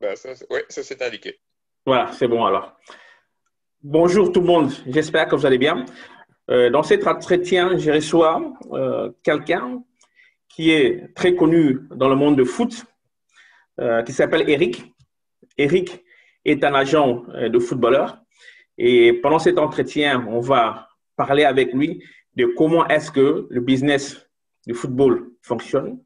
Bah, oui, ça s'est indiqué. Voilà, c'est bon alors. Bonjour tout le monde, j'espère que vous allez bien. Euh, dans cet entretien, je reçois euh, quelqu'un qui est très connu dans le monde de foot, euh, qui s'appelle Eric. Eric est un agent de footballeur. Et pendant cet entretien, on va parler avec lui de comment est-ce que le business du football fonctionne,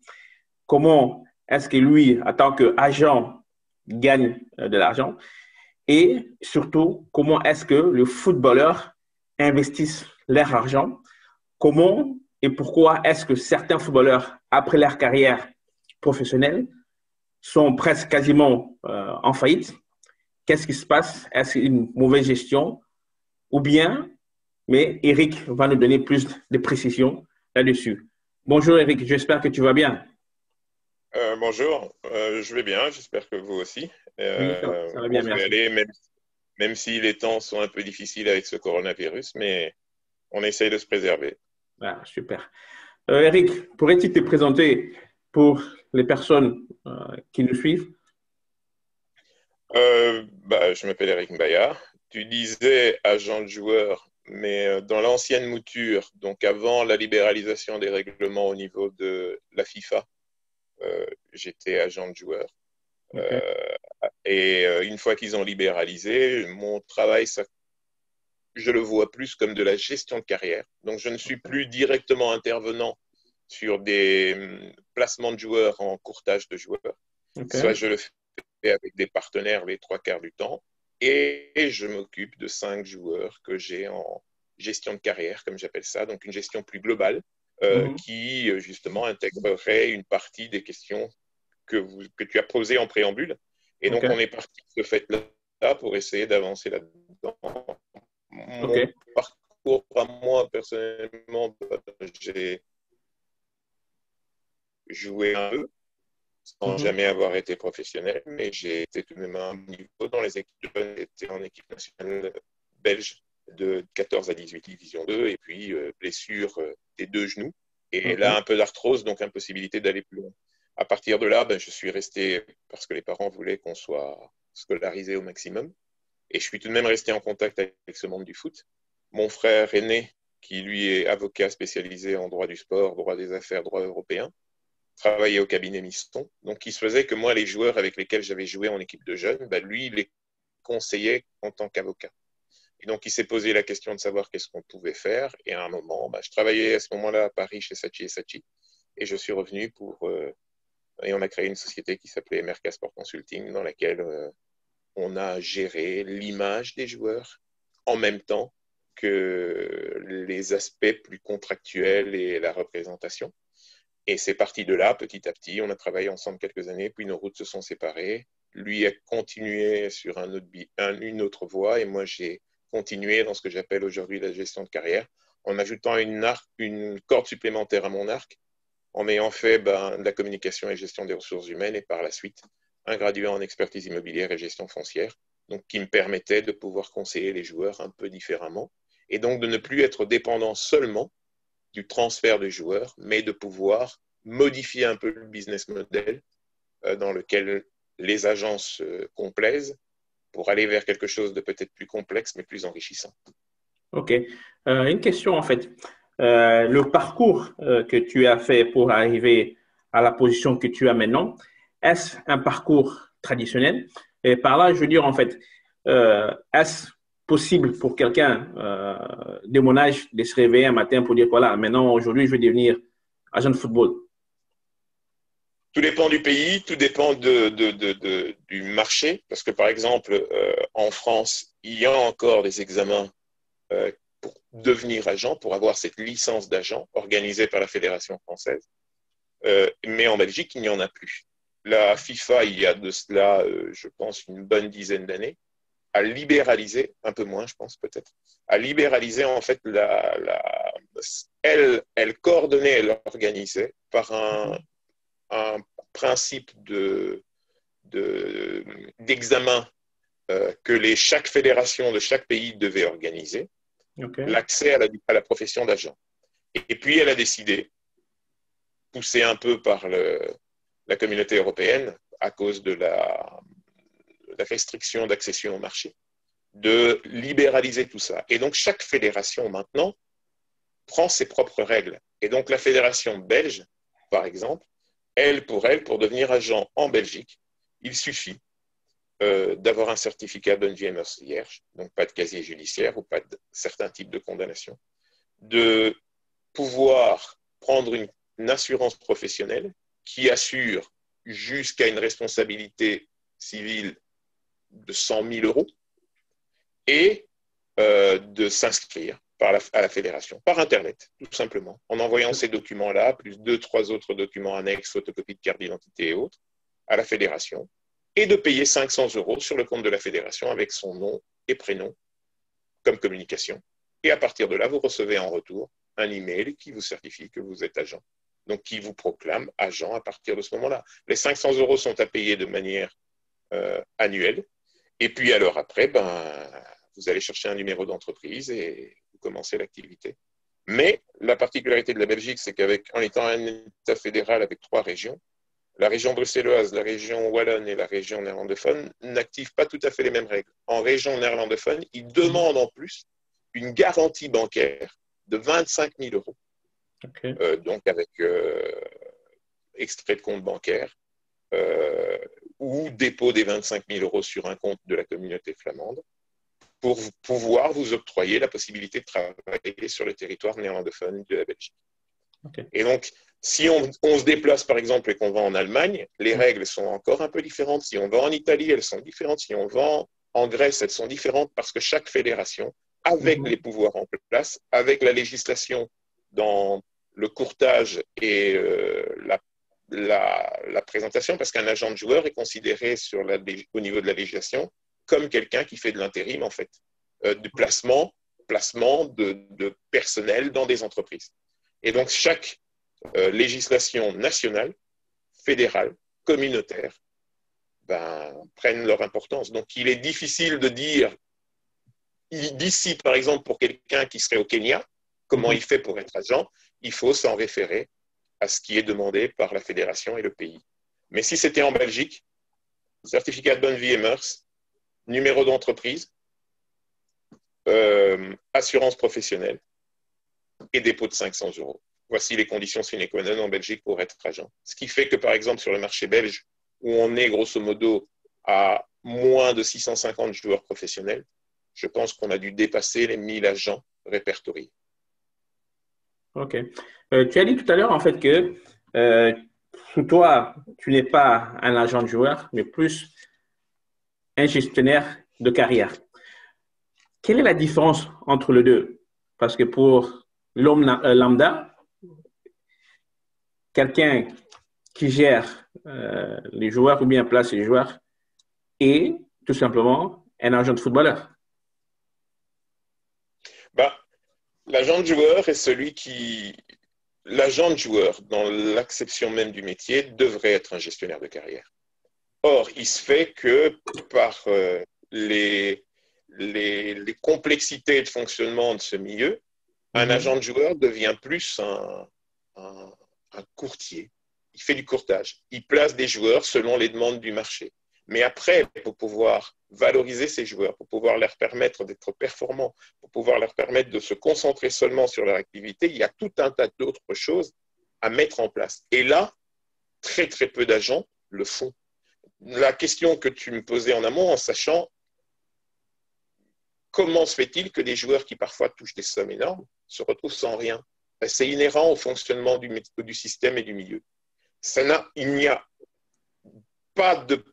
comment est-ce que lui, en tant qu'agent, gagne de l'argent et surtout comment est-ce que le footballeur investisse leur argent, comment et pourquoi est-ce que certains footballeurs, après leur carrière professionnelle, sont presque quasiment euh, en faillite? Qu'est-ce qui se passe? Est-ce une mauvaise gestion? Ou bien, mais Eric va nous donner plus de précisions là-dessus. Bonjour Eric, j'espère que tu vas bien. Euh, bonjour, euh, je vais bien, j'espère que vous aussi. ça, va bien, merci. Aller, même, même si les temps sont un peu difficiles avec ce coronavirus, mais on essaye de se préserver. Ah, super. Euh, Eric, pourrais-tu te présenter pour les personnes euh, qui nous suivent? Euh, bah, Je m'appelle Eric Mbaya. Tu disais agent de joueur, mais dans l'ancienne mouture, donc avant la libéralisation des règlements au niveau de la FIFA, j'étais agent de joueur. et une fois qu'ils ont libéralisé, mon travail, ça je le vois plus comme de la gestion de carrière. Donc, je ne suis plus directement intervenant sur des hum, placements de joueurs en courtage de joueurs. Soit je le fais avec des partenaires les trois quarts du temps, et je m'occupe de cinq joueurs que j'ai en gestion de carrière, comme j'appelle ça, donc une gestion plus globale, euh, mhm. qui euh, justement intégrerait une partie des questions que, vous, que tu as posées en préambule. Et donc, on est parti de ce fait-là pour essayer d'avancer là-dedans mon parcours à moi, personnellement, j'ai joué un peu sans mhm. jamais avoir été professionnel, mais j'ai été tout de même à un niveau dans les équipes j'étais en équipe nationale belge de 14 à 18 division 2, et puis euh, blessure euh, des deux genoux, et là un peu d'arthrose, donc impossibilité d'aller plus loin. À partir de là, ben, je suis resté, parce que les parents voulaient qu'on soit scolarisé au maximum, et je suis tout de même resté en contact avec ce monde du foot. Mon frère aîné, qui lui est avocat spécialisé en droit du sport, droit des affaires, droit européen, travaillait au cabinet Miston. Donc, il se faisait que moi, les joueurs avec lesquels j'avais joué en équipe de jeunes, bah, lui, il les conseillait en tant qu'avocat. Donc, il s'est posé la question de savoir qu'est-ce qu'on pouvait faire. Et à un moment, bah, je travaillais à ce moment-là à Paris chez Sachi et Sachi. Et je suis revenu pour. Euh, et on a créé une société qui s'appelait Merca Sport Consulting, dans laquelle euh, on a géré l'image des joueurs en même temps que les aspects plus contractuels et la représentation. Et c'est parti de là, petit à petit. On a travaillé ensemble quelques années, puis nos routes se sont séparées. Lui a continué sur une autre voie et moi j'ai continué dans ce que j'appelle aujourd'hui la gestion de carrière en ajoutant une, une corde supplémentaire à mon arc, en ayant fait ben, de la communication et gestion des ressources humaines et par la suite un gradué en expertise immobilière et gestion foncière, donc qui me permettait de pouvoir conseiller les joueurs un peu différemment et donc de ne plus être dépendant seulement du transfert de joueurs, mais de pouvoir modifier un peu le business model euh, dans lequel les agences euh, complaisent pour aller vers quelque chose de peut-être plus complexe, mais plus enrichissant. OK. Euh, une question en fait. le parcours que tu as fait pour arriver à la position que tu as maintenant, est-ce un parcours traditionnel? Et par là, je veux dire, en fait, euh, est-ce possible pour quelqu'un euh, de mon âge de se réveiller un matin pour dire, voilà, maintenant, aujourd'hui, je vais devenir agent de football? Tout dépend du pays, tout dépend du marché, parce que par exemple, euh, en France, il y a encore des examens pour devenir agent, pour avoir cette licence d'agent organisée par la Fédération française. mais en Belgique, il n'y en a plus la FIFA, il y a de cela, euh, je pense, une bonne dizaine d'années, a libéralisé, un peu moins, je pense peut-être, a libéralisé en fait la, elle, elle coordonnait, elle organisait par un, principe de d'examen euh, que les, chaque fédération de chaque pays devait organiser, l'accès à la, à la profession d'agent. Et puis elle a décidé, poussée un peu par le, la communauté européenne à cause de la, restrictions d'accession au marché, de libéraliser tout ça. Et donc, chaque fédération maintenant prend ses propres règles. Et donc, la fédération belge, par exemple, elle, pour elle, pour devenir agent en Belgique, il suffit euh, d'avoir un certificat d'Unviemers vierge, donc pas de casier judiciaire ou pas de certains types de condamnation, de pouvoir prendre une, assurance professionnelle qui assure jusqu'à une responsabilité civile de 100 000 euros et euh, de s'inscrire à la fédération, par Internet, tout simplement, en envoyant ces documents-là, plus deux, trois autres documents annexes, photocopie de carte d'identité et autres, à la fédération, et de payer 500 euros sur le compte de la fédération avec son nom et prénom comme communication. Et à partir de là, vous recevez en retour un email qui vous certifie que vous êtes agent. Donc, qui vous proclame agent à partir de ce moment-là. Les 500 euros sont à payer de manière euh, annuelle. Et puis, alors après, ben, vous allez chercher un numéro d'entreprise et vous commencez l'activité. Mais la particularité de la Belgique, c'est qu'avec en étant un État fédéral avec trois régions, la région bruxelloise, la région wallonne et la région néerlandophone n'activent pas tout à fait les mêmes règles. En région néerlandophone, ils demandent en plus une garantie bancaire de 25 000 euros. Euh, donc avec euh, extrait de compte bancaire euh, ou dépôt des 25 000 euros sur un compte de la communauté flamande pour pouvoir vous octroyer la possibilité de travailler sur le territoire néerlandophone de la Belgique. Et donc, si on, se déplace, par exemple, et qu'on va en Allemagne, les règles sont encore un peu différentes. Si on va en Italie, elles sont différentes. Si on va en Grèce, elles sont différentes parce que chaque fédération, avec mhm. les pouvoirs en place, avec la législation dans le courtage et euh, la, présentation, parce qu'un agent de joueur est considéré sur la, au niveau de la législation comme quelqu'un qui fait de l'intérim, en fait, euh, du placement, placement de, de personnel dans des entreprises. Et donc, chaque euh, législation nationale, fédérale, communautaire, ben, prennent leur importance. Donc il est difficile de dire, d'ici par exemple pour quelqu'un qui serait au Kenya, comment mhm. il fait pour être agent, il faut s'en référer à ce qui est demandé par la fédération et le pays. Mais si c'était en Belgique, certificat de bonne vie et mœurs, numéro d'entreprise, euh, assurance professionnelle et dépôt de 500 euros voici les conditions sine qua non en Belgique pour être agent. Ce qui fait que, par exemple, sur le marché belge, où on est grosso modo à moins de 650 joueurs professionnels, je pense qu'on a dû dépasser les 1000 agents répertoriés. OK. Euh, tu as dit tout à l'heure, en fait, que euh, sous toi, tu n'es pas un agent de joueur, mais plus un gestionnaire de carrière. Quelle est la différence entre les deux? Parce que pour l'homme euh, lambda, quelqu'un qui gère euh, les joueurs ou bien place les joueurs et tout simplement un agent de footballeur bah, L'agent de joueur est celui qui... L'agent de joueur, dans l'acception même du métier, devrait être un gestionnaire de carrière. Or, il se fait que par euh, les, les, les, complexités de fonctionnement de ce milieu, un mhm. agent de joueur devient plus un, un courtier. Il fait du courtage. Il place des joueurs selon les demandes du marché. Mais après, pour pouvoir valoriser ces joueurs, pour pouvoir leur permettre d'être performants, pour pouvoir leur permettre de se concentrer seulement sur leur activité, il y a tout un tas d'autres choses à mettre en place. Et là, très très peu d'agents le font. La question que tu me posais en amont, en sachant comment se fait-il que des joueurs qui parfois touchent des sommes énormes se retrouvent sans rien? C'est inhérent au fonctionnement du, du, système et du milieu. Ça il n'y a pas de...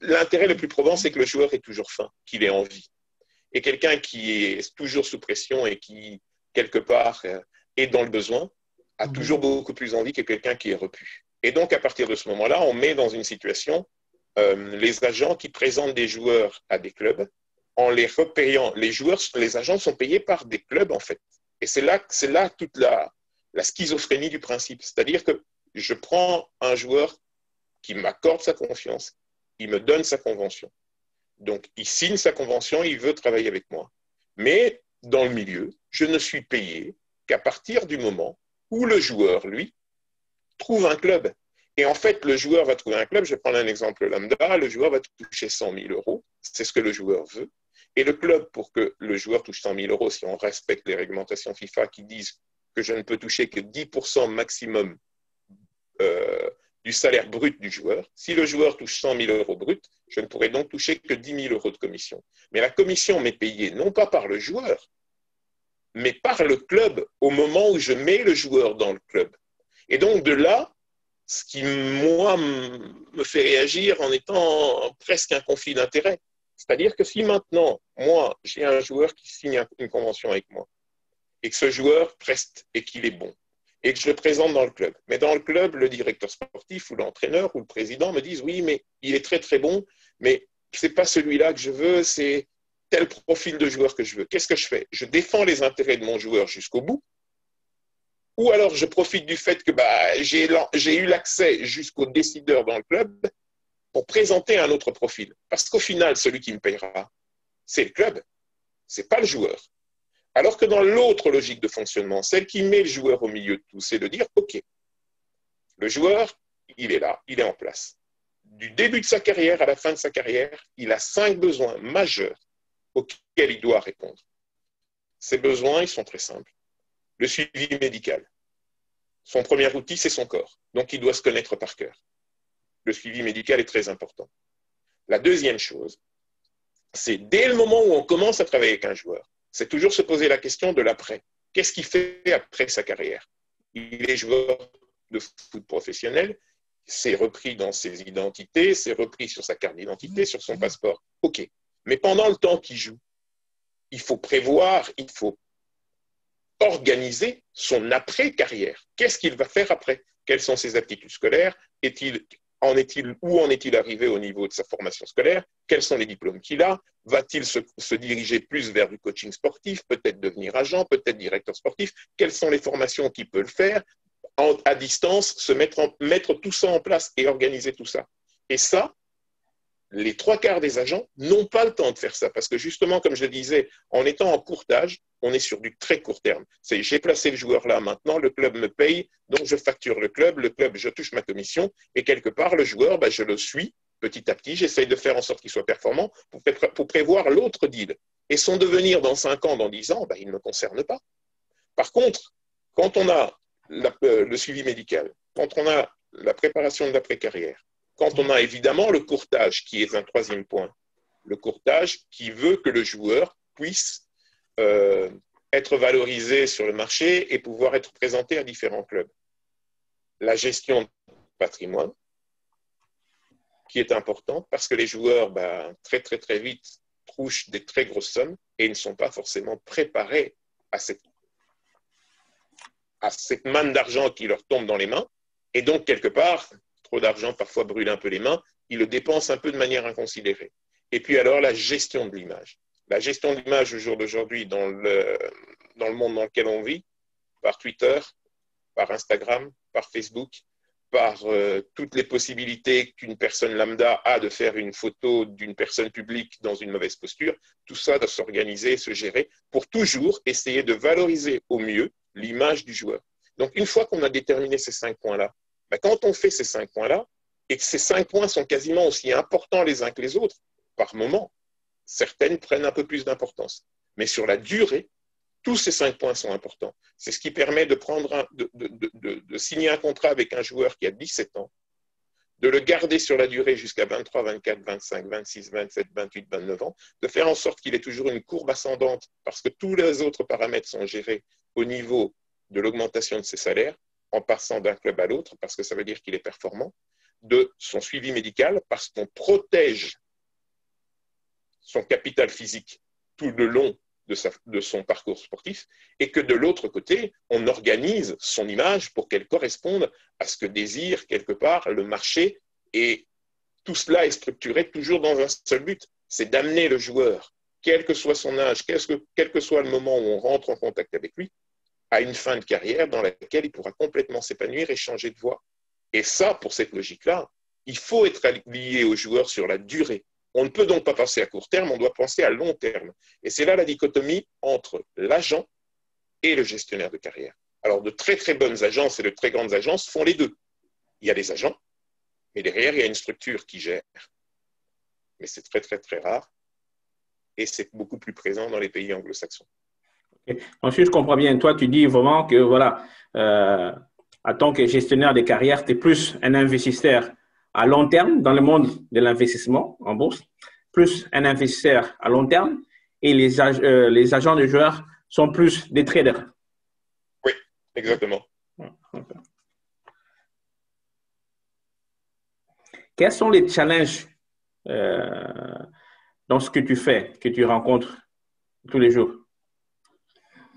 L'intérêt le plus probant, c'est que le joueur est toujours fin, qu'il ait envie. Et quelqu'un qui est toujours sous pression et qui, quelque part, euh, est dans le besoin, a mhm. toujours beaucoup plus envie que quelqu'un qui est repu. Et donc, à partir de ce moment-là, on met dans une situation euh, les agents qui présentent des joueurs à des clubs en les repayant. Les joueurs, les agents sont payés par des clubs, en fait. Et c'est là, c'est là toute la, la schizophrénie du principe. C'est-à-dire que je prends un joueur qui m'accorde sa confiance, il me donne sa convention. Donc, il signe sa convention, il veut travailler avec moi. Mais dans le milieu, je ne suis payé qu'à partir du moment où le joueur, lui, trouve un club. Et en fait, le joueur va trouver un club, je vais prendre un exemple lambda, le joueur va toucher 100 000 euros, c'est ce que le joueur veut. Et le club, pour que le joueur touche 100 000 euros, si on respecte les réglementations FIFA qui disent que je ne peux toucher que 10% maximum euh, du salaire brut du joueur, si le joueur touche 100 000 euros brut, je ne pourrai donc toucher que 10 000 euros de commission. Mais la commission m'est payée non pas par le joueur, mais par le club au moment où je mets le joueur dans le club. Et donc de là, ce qui, moi, me fait réagir en étant presque un conflit d'intérêts. C'est-à-dire que si maintenant, moi, j'ai un joueur qui signe une convention avec moi, et que ce joueur preste et qu'il est bon, et que je le présente dans le club, mais dans le club, le directeur sportif ou l'entraîneur ou le président me disent oui, mais il est très très bon, mais ce n'est pas celui-là que je veux, c'est tel profil de joueur que je veux. Qu'est-ce que je fais? Je défends les intérêts de mon joueur jusqu'au bout, ou alors je profite du fait que bah, j'ai eu l'accès jusqu'au décideur dans le club pour présenter un autre profil. Parce qu'au final, celui qui me payera, c'est le club, c'est pas le joueur. Alors que dans l'autre logique de fonctionnement, celle qui met le joueur au milieu de tout, c'est de dire, OK, le joueur, il est là, il est en place. Du début de sa carrière à la fin de sa carrière, il a cinq besoins majeurs auxquels il doit répondre. Ces besoins, ils sont très simples le suivi médical. Son premier outil, c'est son corps. Donc, il doit se connaître par cœur. Le suivi médical est très important. La deuxième chose, c'est dès le moment où on commence à travailler avec un joueur, c'est toujours se poser la question de l'après. Qu'est-ce qu'il fait après sa carrière? Il est joueur de foot professionnel, c'est repris dans ses identités, c'est repris sur sa carte d'identité, sur son passeport. OK. Mais pendant le temps qu'il joue, il faut prévoir, il faut organiser son après-carrière. Qu'est-ce qu'il va faire après? Quelles sont ses aptitudes scolaires? Est-il en est-il, où en est-il arrivé au niveau de sa formation scolaire? Quels sont les diplômes qu'il a? Va-t-il se, diriger plus vers du coaching sportif Peut-être devenir agent Peut-être directeur sportif? Quelles sont les formations qu'il peut le faire? À distance Se mettre, mettre tout ça en place et organiser tout ça. Et ça, les trois quarts des agents n'ont pas le temps de faire ça parce que justement, comme je le disais, en étant en courtage, on est sur du très court terme. C'est j'ai placé le joueur là maintenant, le club me paye, donc je facture le club, le club, je touche ma commission et quelque part, le joueur, bah, je le suis petit à petit, j'essaye de faire en sorte qu'il soit performant pour, prévoir l'autre deal. Et son devenir dans 5 ans, dans 10 ans, bah, il ne me concerne pas. Par contre, quand on a euh, le suivi médical, quand on a la préparation de l'après-carrière, quand on a évidemment le courtage, qui est un troisième point, le courtage qui veut que le joueur puisse euh, être valorisé sur le marché et pouvoir être présenté à différents clubs. La gestion de patrimoine, qui est importante parce que les joueurs, ben, très très très vite, touchent des très grosses sommes et ne sont pas forcément préparés à cette manne d'argent qui leur tombe dans les mains. Et donc, quelque part, trop d'argent parfois brûle un peu les mains, il le dépense un peu de manière inconsidérée. Et puis alors la gestion de l'image. La gestion de l'image au jour d'aujourd'hui dans le, dans le monde dans lequel on vit, par Twitter, par Instagram, par Facebook, par euh, toutes les possibilités qu'une personne lambda a de faire une photo d'une personne publique dans une mauvaise posture, tout ça doit s'organiser, se gérer pour toujours essayer de valoriser au mieux l'image du joueur. Donc une fois qu'on a déterminé ces cinq points-là, ben, quand on fait ces cinq points-là, et que ces cinq points sont quasiment aussi importants les uns que les autres, par moment, certaines prennent un peu plus d'importance. Mais sur la durée, tous ces cinq points sont importants. C'est ce qui permet de, prendre de, signer un contrat avec un joueur qui a 17 ans, de le garder sur la durée jusqu'à 23, 24, 25, 26, 27, 28, 29 ans, de faire en sorte qu'il ait toujours une courbe ascendante parce que tous les autres paramètres sont gérés au niveau de l'augmentation de ses salaires, en passant d'un club à l'autre, parce que ça veut dire qu'il est performant, de son suivi médical, parce qu'on protège son capital physique tout le long de, son parcours sportif, et que de l'autre côté, on organise son image pour qu'elle corresponde à ce que désire quelque part le marché, et tout cela est structuré toujours dans un seul but, c'est d'amener le joueur, quel que soit son âge, quel que, quel que soit le moment où on rentre en contact avec lui, à une fin de carrière dans laquelle il pourra complètement s'épanouir et changer de voie. Et ça, pour cette logique-là, il faut être lié au joueur sur la durée. On ne peut donc pas penser à court terme, on doit penser à long terme. Et c'est là la dichotomie entre l'agent et le gestionnaire de carrière. Alors, de très très bonnes agences et de très grandes agences font les deux. il y a des agents, mais derrière, il y a une structure qui gère. Mais c'est très, très, très rare. Et c'est beaucoup plus présent dans les pays anglo-saxons. Ensuite, je comprends bien. Toi, tu dis vraiment que, voilà, euh, en tant que gestionnaire de carrière, tu es plus un investisseur à long terme dans le monde de l'investissement en bourse, plus un investisseur à long terme, et les, euh, les agents de joueurs sont plus des traders. Oui, exactement. Quels sont les challenges euh, dans ce que tu fais, que tu rencontres tous les jours?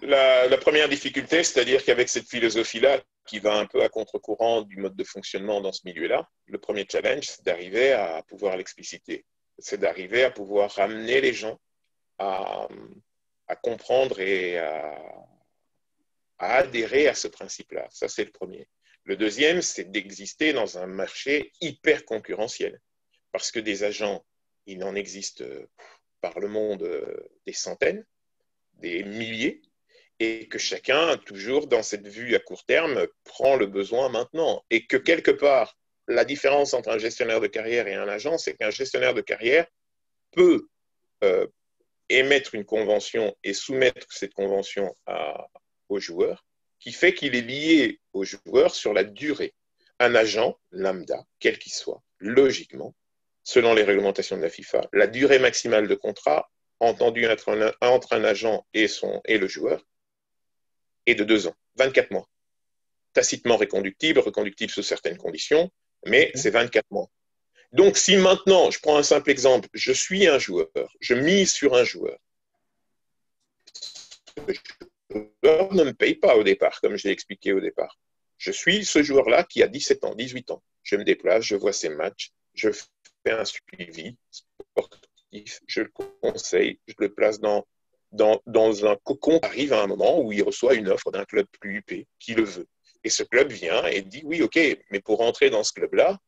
La, première difficulté, c'est-à-dire qu'avec cette philosophie-là, qui va un peu à contre-courant du mode de fonctionnement dans ce milieu-là, le premier challenge, c'est d'arriver à pouvoir l'expliciter. C'est d'arriver à pouvoir ramener les gens à, comprendre et à, adhérer à ce principe-là. Ça, c'est le premier. Le deuxième, c'est d'exister dans un marché hyper concurrentiel. Parce que des agents, il en existe par le monde des centaines, des milliers et que chacun, toujours dans cette vue à court terme, prend le besoin maintenant. Et que quelque part, la différence entre un gestionnaire de carrière et un agent, c'est qu'un gestionnaire de carrière peut euh, émettre une convention et soumettre cette convention à, aux joueurs, qui fait qu'il est lié aux joueurs sur la durée. Un agent lambda, quel qu'il soit, logiquement, selon les réglementations de la FIFA, la durée maximale de contrat entendue entre un, entre un agent et, son, et le joueur, et de deux ans, 24 mois. Tacitement reconductible, reconductible sous certaines conditions, mais c'est 24 mois. Donc, si maintenant, je prends un simple exemple, je suis un joueur, je mise sur un joueur, ce joueur ne me paye pas au départ, comme je l'ai expliqué au départ. Je suis ce joueur-là qui a 17 ans, 18 ans. Je me déplace, je vois ses matchs, je fais un suivi sportif, je le conseille, je le place dans dans, un cocon arrive à un moment où il reçoit une offre d'un club plus UP qui le veut. Et ce club vient et dit oui, ok, mais pour rentrer dans ce club-là,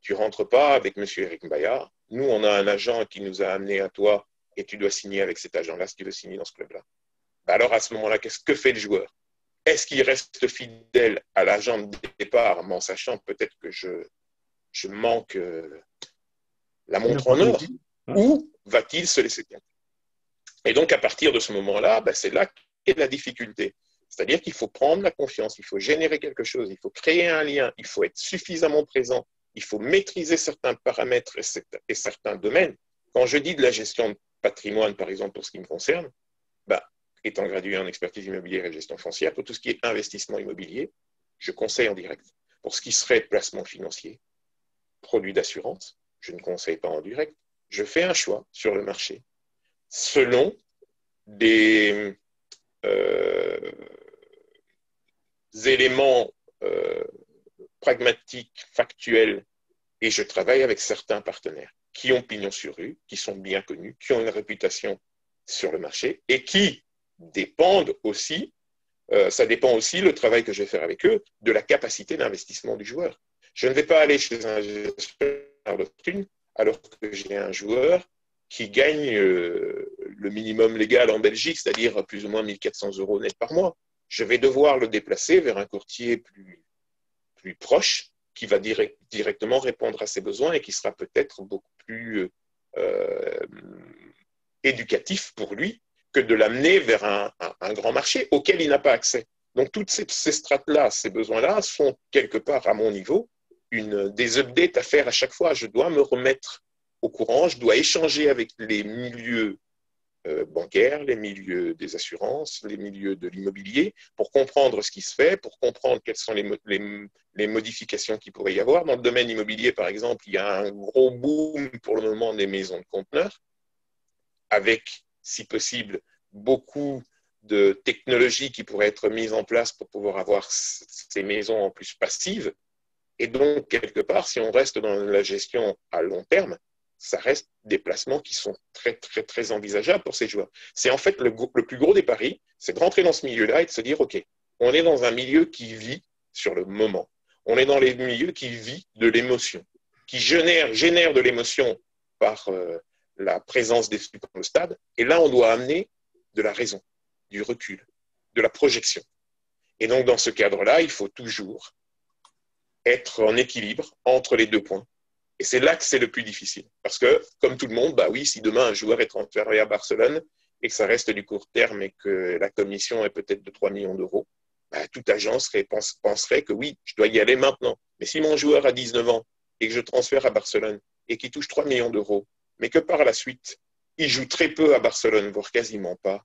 tu rentres pas avec M. Eric Bayard. Nous, on a un agent qui nous a amené à toi et tu dois signer avec cet agent-là si tu veux signer dans ce club-là. Bah alors à ce moment-là, qu'est-ce que fait le joueur? Est-ce qu'il reste fidèle à l'agent de départ, en sachant peut-être que je, je manque euh, la montre en or? Ou va-t-il se laisser tenter et donc, à partir de ce moment-là, ben, c'est là qu'est la difficulté. C'est-à-dire qu'il faut prendre la confiance, il faut générer quelque chose, il faut créer un lien, il faut être suffisamment présent, il faut maîtriser certains paramètres et certains domaines. Quand je dis de la gestion de patrimoine, par exemple, pour ce qui me concerne, ben, étant gradué en expertise immobilière et gestion foncière, pour tout ce qui est investissement immobilier, je conseille en direct. Pour ce qui serait placement financier, produit d'assurance, je ne conseille pas en direct. Je fais un choix sur le marché selon des euh, éléments euh, pragmatiques, factuels, et je travaille avec certains partenaires qui ont pignon sur rue, qui sont bien connus, qui ont une réputation sur le marché et qui dépendent aussi, euh, ça dépend aussi le travail que je vais faire avec eux, de la capacité d'investissement du joueur. Je ne vais pas aller chez un gestionnaire de alors que j'ai un joueur qui gagne euh, le minimum légal en Belgique, c'est-à-dire plus ou moins 1400 euros net par mois. Je vais devoir le déplacer vers un courtier plus, proche qui va directement répondre à ses besoins et qui sera peut-être beaucoup plus euh, éducatif pour lui que de l'amener vers un, grand marché auquel il n'a pas accès. Donc toutes ces, strates-là, ces besoins-là sont quelque part à mon niveau des updates à faire à chaque fois. Je dois me remettre au courant, je dois échanger avec les milieux euh, bancaires, les milieux des assurances, les milieux de l'immobilier, pour comprendre ce qui se fait, pour comprendre quelles sont les, les, modifications qu'il pourrait y avoir. Dans le domaine immobilier, par exemple, il y a un gros boom pour le moment des maisons de conteneurs, avec, si possible, beaucoup de technologies qui pourraient être mises en place pour pouvoir avoir ces maisons en plus passives. Et donc, quelque part, si on reste dans la gestion à long terme, ça reste des placements qui sont très, très, très envisageables pour ces joueurs. C'est en fait le, plus gros des paris, c'est de rentrer dans ce milieu-là et de se dire, OK, on est dans un milieu qui vit sur le moment. On est dans les milieux qui vit de l'émotion, qui génère, de l'émotion par euh, la présence des flux dans le stade. Et là, on doit amener de la raison, du recul, de la projection. Et donc, dans ce cadre-là, il faut toujours être en équilibre entre les deux points. Et c'est là que c'est le plus difficile. Parce que, comme tout le monde, bah oui, si demain un joueur est transféré à Barcelone et que ça reste du court terme et que la commission est peut-être de 3 millions d'euros, bah, toute agence penserait que oui, je dois y aller maintenant. Mais si mon joueur a 19 ans et que je transfère à Barcelone et qu'il touche 3 millions d'euros, mais que par la suite, il joue très peu à Barcelone, voire quasiment pas,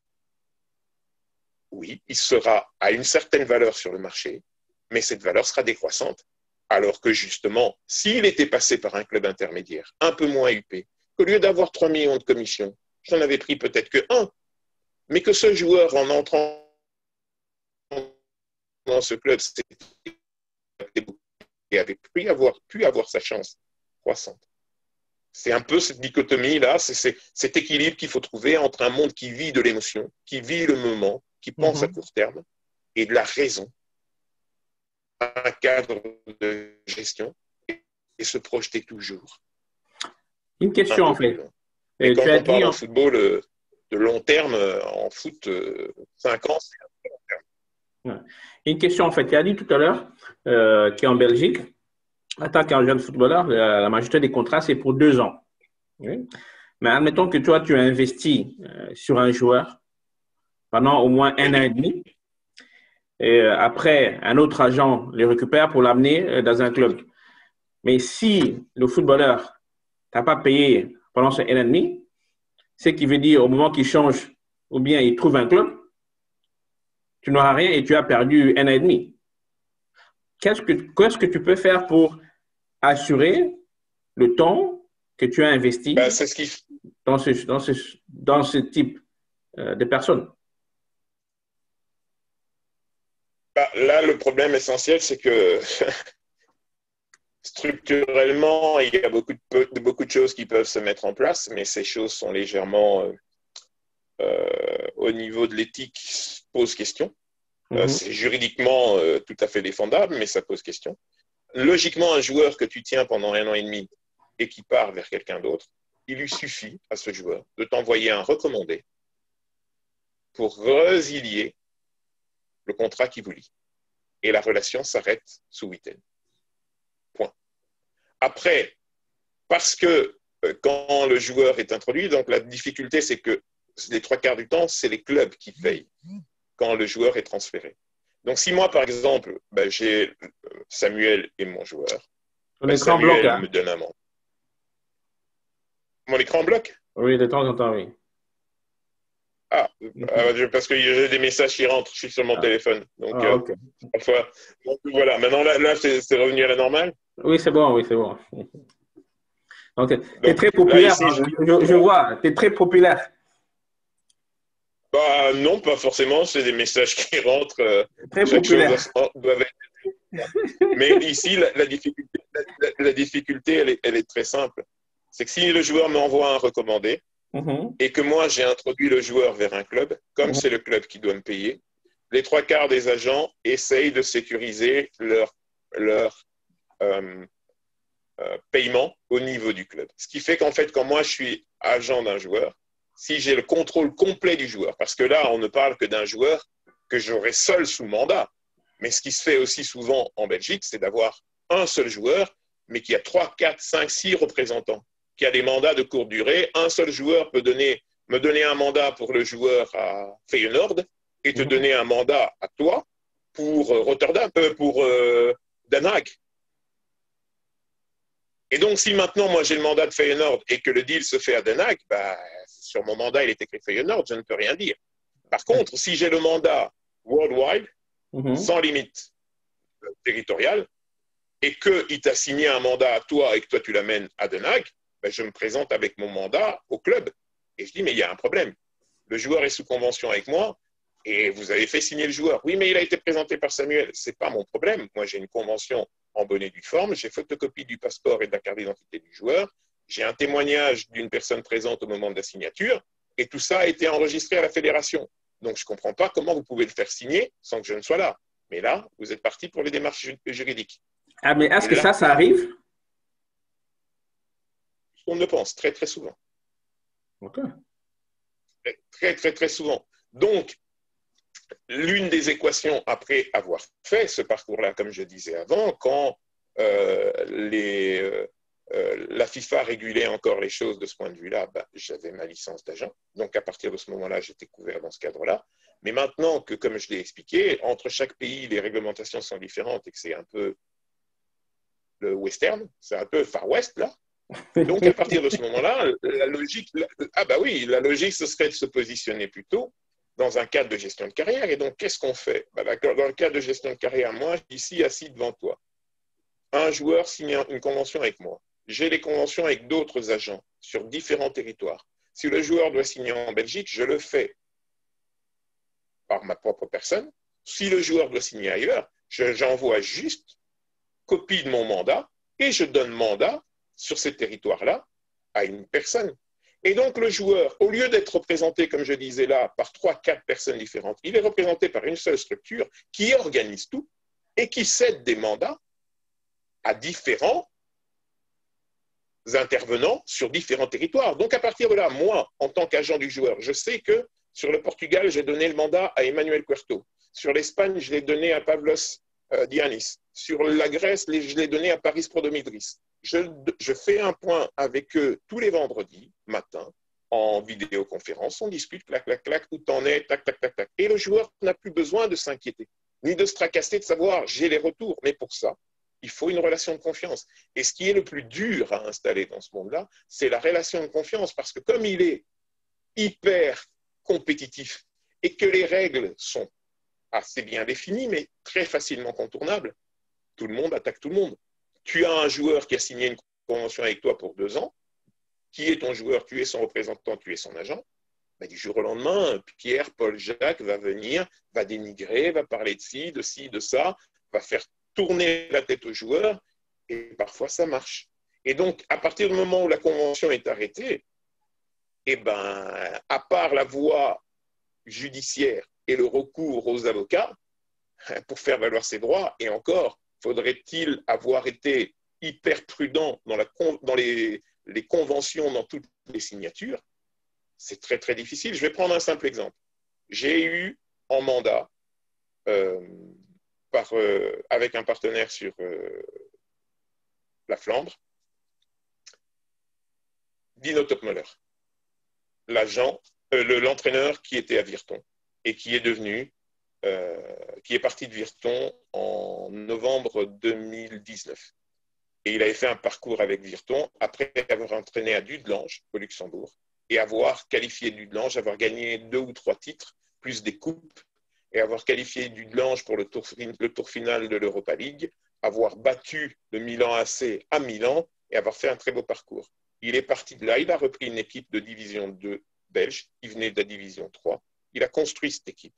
oui, il sera à une certaine valeur sur le marché, mais cette valeur sera décroissante. Alors que justement, s'il était passé par un club intermédiaire, un peu moins UP, qu'au lieu d'avoir 3 millions de commissions, j'en avais pris peut-être que 1, mais que ce joueur, en entrant dans ce club, et avait pu avoir, pu avoir sa chance croissante. C'est un peu cette dichotomie-là, c'est cet équilibre qu'il faut trouver entre un monde qui vit de l'émotion, qui vit le moment, qui pense à mhm. court terme, et de la raison, un cadre de gestion, et, se projeter toujours. Une question en fait. Et quand on parle en football euh, de long terme, euh, en foot, 5 euh, ans, c'est un long terme. Une question en fait. Tu as dit tout à l'heure euh, qu'en Belgique, en tant qu'un jeune footballeur, la, majorité des contrats, c'est pour deux ans. Mais admettons que toi, tu as investi sur un joueur pendant au moins un an et demi. Et euh, après, un autre agent le récupère pour l'amener euh, dans un club. Mais si le footballeur n'a pas payé pendant ce an et demi, ce qui veut dire au moment qu'il change ou bien il trouve un club, tu n'auras rien et tu as perdu un an et demi. Qu'est-ce que, qu'est-ce que tu peux faire pour assurer le temps que tu as investi ben, ce qui... dans, ce, dans, ce, dans ce type euh, de personnes? Bah, là, le problème essentiel, c'est que structurellement, il y a beaucoup de, beaucoup de choses qui peuvent se mettre en place, mais ces choses sont légèrement, euh, euh, au niveau de l'éthique, posent question. Euh, mhm. c'est juridiquement tout à fait défendable, mais ça pose question. Logiquement, un joueur que tu tiens pendant un an et demi et qui part vers quelqu'un d'autre, il lui suffit à ce joueur de t'envoyer un recommandé pour résilier le contrat qui vous lie. Et la relation s'arrête sous week-end. Point. Après, parce que euh, quand le joueur est introduit, donc la difficulté, c'est que les trois quarts du temps, c'est les clubs qui payent quand le joueur est transféré. Donc, si moi, par exemple, ben, j'ai euh, Samuel et mon joueur, ben, Samuel bloc, hein. me donne un mandat. Mon écran bloque Oui, de temps en temps, oui. Ah, euh, parce que j'ai des messages qui rentrent, je suis sur mon ah. téléphone. Donc, ah, euh, parfois, voilà, maintenant là, là c'est revenu à la normale Oui, c'est bon, oui, c'est bon. Donc, tu es très populaire, je, vois, tu es très populaire. Bah, non, pas forcément, c'est des messages qui rentrent. Euh, très populaire. Mais ici, la, difficulté, la, difficulté elle, est, elle est très simple. C'est que si le joueur m'envoie un recommandé, Mhm. et que moi j'ai introduit le joueur vers un club, comme mhm. c'est le club qui doit me payer, les trois quarts des agents essayent de sécuriser leur, leur euh, euh, paiement au niveau du club. Ce qui fait qu'en fait, quand moi je suis agent d'un joueur, si j'ai le contrôle complet du joueur, parce que là on ne parle que d'un joueur que j'aurai seul sous mandat, mais ce qui se fait aussi souvent en Belgique, c'est d'avoir un seul joueur, mais qui a trois, quatre, cinq, six représentants qui a des mandats de courte durée. Un seul joueur peut donner, me donner un mandat pour le joueur à Feyenoord et te mhm. donner un mandat à toi pour euh, Rotterdam, euh, pour euh, Et donc, si maintenant, moi, j'ai le mandat de Feyenoord et que le deal se fait à Den Haag, bah, sur mon mandat, il est écrit Feyenoord, je ne peux rien dire. Par contre, si j'ai le mandat worldwide, mhm. sans limite territoriale, et qu'il t'a signé un mandat à toi et que toi, tu l'amènes à Den Haag, ben, je me présente avec mon mandat au club. Et je dis, mais il y a un problème. Le joueur est sous convention avec moi et vous avez fait signer le joueur. Oui, mais il a été présenté par Samuel. Ce n'est pas mon problème. Moi, j'ai une convention en bonne et due forme. J'ai photocopie du passeport et de la carte d'identité du joueur. J'ai un témoignage d'une personne présente au moment de la signature. Et tout ça a été enregistré à la fédération. Donc, je ne comprends pas comment vous pouvez le faire signer sans que je ne sois là. Mais là, vous êtes parti pour les démarches juridiques. Ah, mais est-ce que ça, ça arrive? On le pense très, très souvent. Très, très, très souvent. Donc, l'une des équations après avoir fait ce parcours-là, comme je disais avant, quand les, la FIFA régulait encore les choses de ce point de vue-là, bah, j'avais ma licence d'agent. Donc à partir de ce moment-là, j'étais couvert dans ce cadre-là. Mais maintenant que, comme je l'ai expliqué, entre chaque pays, les réglementations sont différentes et que c'est un peu le western, c'est un peu Far West là. Donc à partir de ce moment-là, la logique, ah bah oui, la logique ce serait de se positionner plutôt dans un cadre de gestion de carrière. Et donc qu'est-ce qu'on fait? Bah, Dans le cadre de gestion de carrière, moi, ici assis devant toi, un joueur signe une convention avec moi. J'ai les conventions avec d'autres agents sur différents territoires. Si le joueur doit signer en Belgique, je le fais par ma propre personne. Si le joueur doit signer ailleurs, j'envoie juste copie de mon mandat et je donne mandat sur ces territoires-là à une personne. Et donc le joueur, au lieu d'être représenté, comme je disais là, par trois, quatre personnes différentes, il est représenté par une seule structure qui organise tout et qui cède des mandats à différents intervenants sur différents territoires. Donc à partir de là, moi, en tant qu'agent du joueur, je sais que sur le Portugal, j'ai donné le mandat à Emmanuel Cuerto. Sur l'Espagne, je l'ai donné à Pavlos euh, Dianis. Sur la Grèce, je l'ai donné à Paris Prodomidris. Je, fais un point avec eux tous les vendredis matin en vidéoconférence. On discute, clac, clac, clac, où t'en es, tac, tac, tac, tac. Et le joueur n'a plus besoin de s'inquiéter, ni de se tracasser, de savoir j'ai les retours. Mais pour ça, il faut une relation de confiance. Et ce qui est le plus dur à installer dans ce monde-là, c'est la relation de confiance. Parce que comme il est hyper compétitif et que les règles sont assez bien définies, mais très facilement contournables, tout le monde attaque tout le monde. Tu as un joueur qui a signé une convention avec toi pour deux ans, qui est ton joueur, tu es son représentant, tu es son agent. Ben, du jour au lendemain, Pierre, Paul, Jacques va venir, va dénigrer, va parler de ci, de ci, de ça, va faire tourner la tête au joueur, et parfois ça marche. Et donc, à partir du moment où la convention est arrêtée, eh ben, à part la voie judiciaire et le recours aux avocats pour faire valoir ses droits, et encore, faudrait-il avoir été hyper prudent dans, les, conventions, dans toutes les signatures, c'est très très difficile. Je vais prendre un simple exemple. J'ai eu en mandat, euh, euh, avec un partenaire sur euh, la Flandre, Dino Topmuller l'agent, l'entraîneur qui était à Virton et qui est devenu, euh, qui est parti de Virton en novembre 2019. Et il avait fait un parcours avec Virton après avoir entraîné à Dudelange au Luxembourg et avoir qualifié Dudelange, avoir gagné deux ou trois titres, plus des coupes, et avoir qualifié Dudelange pour le tour, le tour final de l'Europa League, avoir battu le Milan AC à Milan et avoir fait un très beau parcours. Il est parti de là, il a repris une équipe de division 2 belge, il venait de la division 3, il a construit cette équipe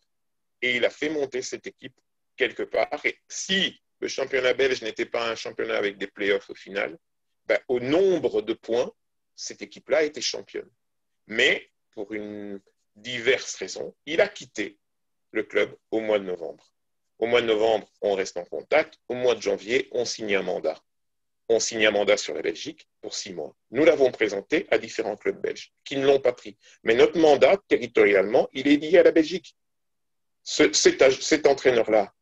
et il a fait monter cette équipe quelque part. Et si le championnat belge n'était pas un championnat avec des playoffs au final, ben, au nombre de points, cette équipe-là était championne. Mais pour une diverses raisons, il a quitté le club au mois de novembre. Au mois de novembre, on reste en contact. Au mois de janvier, on signe un mandat on signe un mandat sur la Belgique pour six mois. Nous l'avons présenté à différents clubs belges qui ne l'ont pas pris. Mais notre mandat, territorialement, il est lié à la Belgique. Cet, entraîneur-là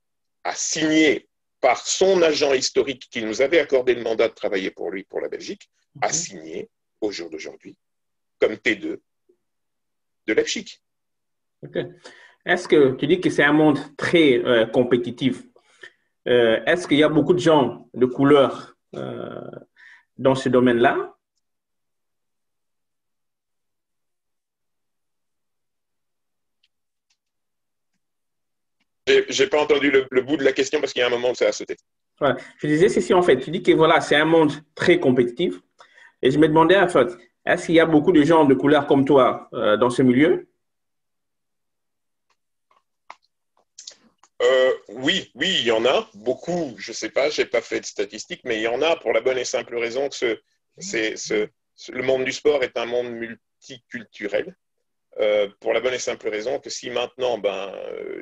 a signé par son agent historique qui nous avait accordé le mandat de travailler pour lui, pour la Belgique, a mhm. signé au jour d'aujourd'hui comme T2 de Leipzig. Est-ce que tu dis que c'est un monde très euh, compétitif euh, Est-ce qu'il y a beaucoup de gens de couleur euh, dans ce domaine-là? J'ai pas entendu le, bout de la question parce qu'il y a un moment où ça a sauté. Je disais ceci en fait. Tu dis que voilà, c'est un monde très compétitif. Et je me demandais en fait, est-ce qu'il y a beaucoup de gens de couleur comme toi euh, dans ce milieu? Euh, oui, oui, il y en a. Beaucoup, je ne sais pas, je n'ai pas fait de statistiques, mais il y en a pour la bonne et simple raison que le monde du sport est un monde multiculturel. Euh, pour la bonne et simple raison que si maintenant ben,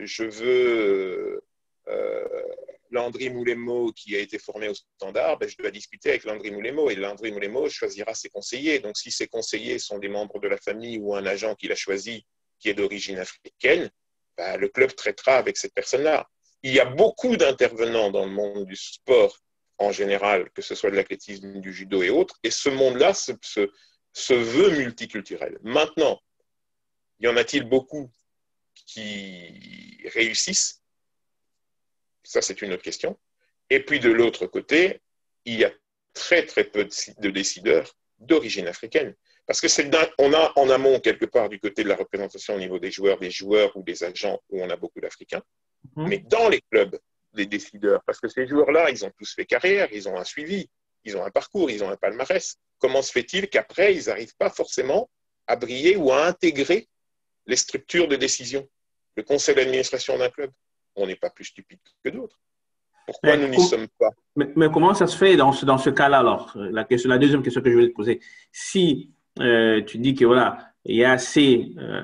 je veux euh, Landry Moulemo qui a été formé au standard, ben, je dois discuter avec Landry Moulemo et Landry Moulemo choisira ses conseillers. Donc si ses conseillers sont des membres de la famille ou un agent qu'il a choisi qui est d'origine africaine, bah, le club traitera avec cette personne-là. Il y a beaucoup d'intervenants dans le monde du sport en général, que ce soit de l'athlétisme, du judo et autres. Et ce monde-là se, se, veut multiculturel. Maintenant, y en a-t-il beaucoup qui réussissent? Ça, c'est une autre question. Et puis de l'autre côté, il y a très très peu de décideurs d'origine africaine. Parce que c'est on a en amont quelque part du côté de la représentation au niveau des joueurs, des joueurs ou des agents où on a beaucoup d'Africains, mhm. mais dans les clubs, des décideurs, parce que ces joueurs-là, ils ont tous fait carrière, ils ont un suivi, ils ont un parcours, ils ont un palmarès. Comment se fait-il qu'après, ils n'arrivent pas forcément à briller ou à intégrer les structures de décision, le conseil d'administration d'un club On n'est pas plus stupide que d'autres. Pourquoi nous n'y sommes pas? Mais, comment ça se fait dans ce, dans ce cas-là alors? La, question, la deuxième question que je voulais te poser. Si euh, tu dis que voilà, il y a assez euh,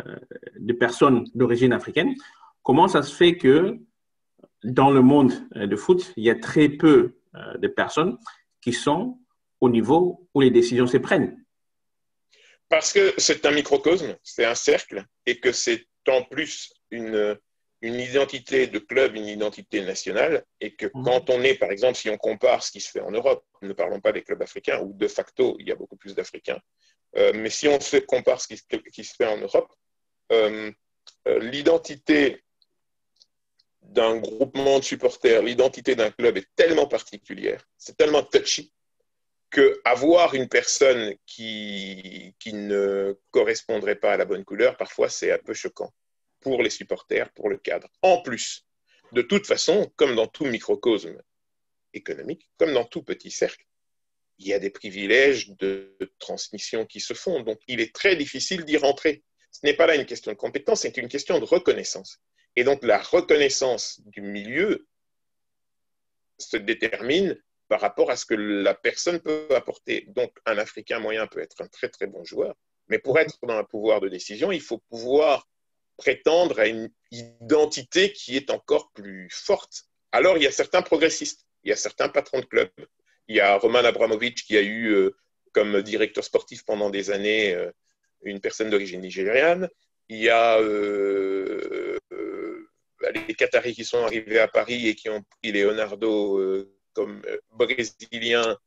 de personnes d'origine africaine, comment ça se fait que dans le monde euh, de foot, il y a très peu de personnes qui sont au niveau où les décisions se prennent? Parce que c'est un microcosme, c'est un cercle, et que c'est en plus une, une identité de club, une identité nationale, et que mhm. quand on est, par exemple, si on compare ce qui se fait en Europe, ne parlons pas des clubs africains, où de facto, il y a beaucoup plus d'Africains, euh, mais si on se compare ce qui, se fait en Europe, euh, euh, l'identité d'un groupement de supporters, l'identité d'un club est tellement particulière, c'est tellement touchy, qu'avoir une personne qui, qui ne correspondrait pas à la bonne couleur, parfois c'est un peu choquant pour les supporters, pour le cadre. En plus, de toute façon, comme dans tout microcosme économique, comme dans tout petit cercle, il y a des privilèges de transmission qui se font. Donc, il est très difficile d'y rentrer. Ce n'est pas là une question de compétence, c'est une question de reconnaissance. Et donc, la reconnaissance du milieu se détermine par rapport à ce que la personne peut apporter. Donc, un Africain moyen peut être un très, très bon joueur, mais pour être dans un pouvoir de décision, il faut pouvoir prétendre à une identité qui est encore plus forte. Alors, il y a certains progressistes, il y a certains patrons de clubs. Il y a Roman Abramovich qui a eu euh, comme directeur sportif pendant des années euh, une personne d'origine nigériane. Il y a euh, les Qataris qui sont arrivés à Paris et qui ont pris Leonardo comme brésilien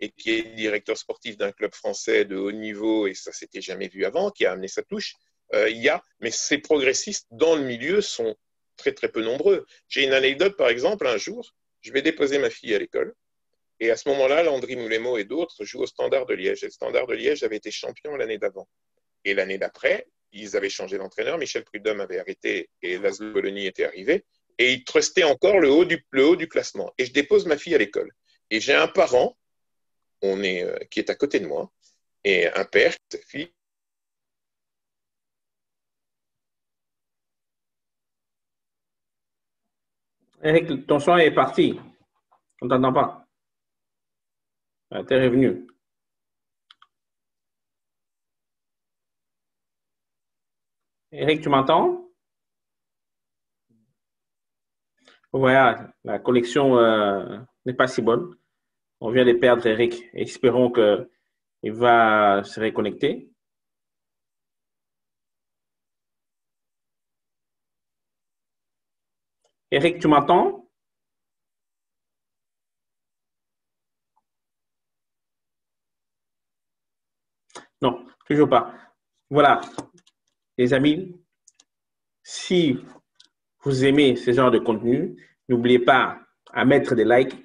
et qui est directeur sportif d'un club français de haut niveau, et ça s'était jamais vu avant, qui a amené sa touche. Euh, il y a, mais ces progressistes dans le milieu sont très très peu nombreux. J'ai une anecdote, par exemple, un jour, je vais déposer ma fille à l'école, et à ce moment-là, Landry Moulemo et d'autres jouent au Standard de Liège. Et le Standard de Liège avait été champion l'année d'avant. Et l'année d'après, ils avaient changé d'entraîneur. Michel Prudhomme avait arrêté et Laszlo Bologna était arrivé. Et ils trustaient encore le haut, du, haut du classement. Et je dépose ma fille à l'école. Et j'ai un parent euh, qui est à côté de moi et un père, fille, Eric, ton son est parti. On ne t'entend pas. Ah, tu es revenu. Eric, tu m'entends? Voilà, la connexion euh, n'est pas si bonne. On vient de perdre Eric. Espérons qu'il va se reconnecter. Eric, tu m'entends? Non, toujours pas. Voilà, les amis, si vous aimez ce genre de contenu, n'oubliez pas à mettre des likes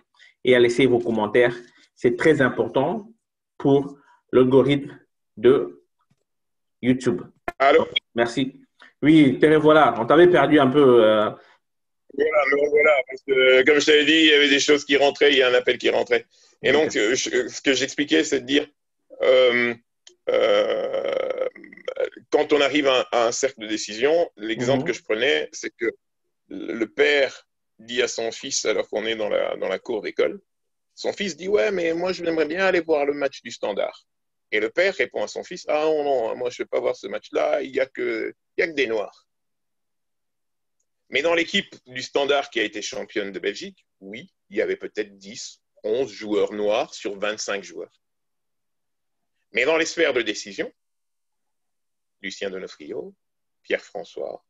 et à laisser vos commentaires. C'est très important pour l'algorithme de YouTube. Allô? Merci. Oui, te voilà. On t'avait perdu un peu. Euh, voilà, parce que comme je t'avais dit, il y avait des choses qui rentraient, il y a un appel qui rentrait. Et donc, euh, ce que j'expliquais, c'est de dire, euh, euh, quand on arrive à, un cercle de décision, l'exemple mhm. que je prenais, c'est que le père dit à son fils, alors qu'on est dans la, cour d'école, son fils dit, ouais, mais moi, je j'aimerais bien aller voir le match du standard. Et le père répond à son fils, ah non, non, moi, je ne vais pas voir ce match-là, il n'y a, a que des noirs. Mais dans l'équipe du Standard qui a été championne de Belgique, oui, il y avait peut-être 10, 11 joueurs noirs sur 25 joueurs. Mais dans les sphères de décision, Lucien Donofrio, Pierre-François,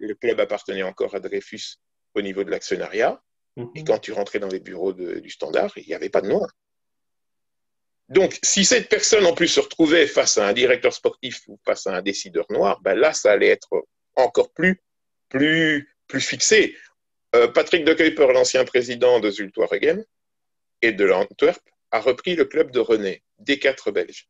le club appartenait encore à Dreyfus au niveau de l'actionnariat, Mhm. Et quand tu rentrais dans les bureaux du standard, il n'y avait pas de noir. Donc, si cette personne en plus se retrouvait face à un directeur sportif ou face à un décideur noir, ben là, ça allait être encore plus, plus, plus fixé. Euh, Patrick de Kuiper, l'ancien président de Zultwaregem et de l'Antwerp, a repris le club de René, des quatre Belges.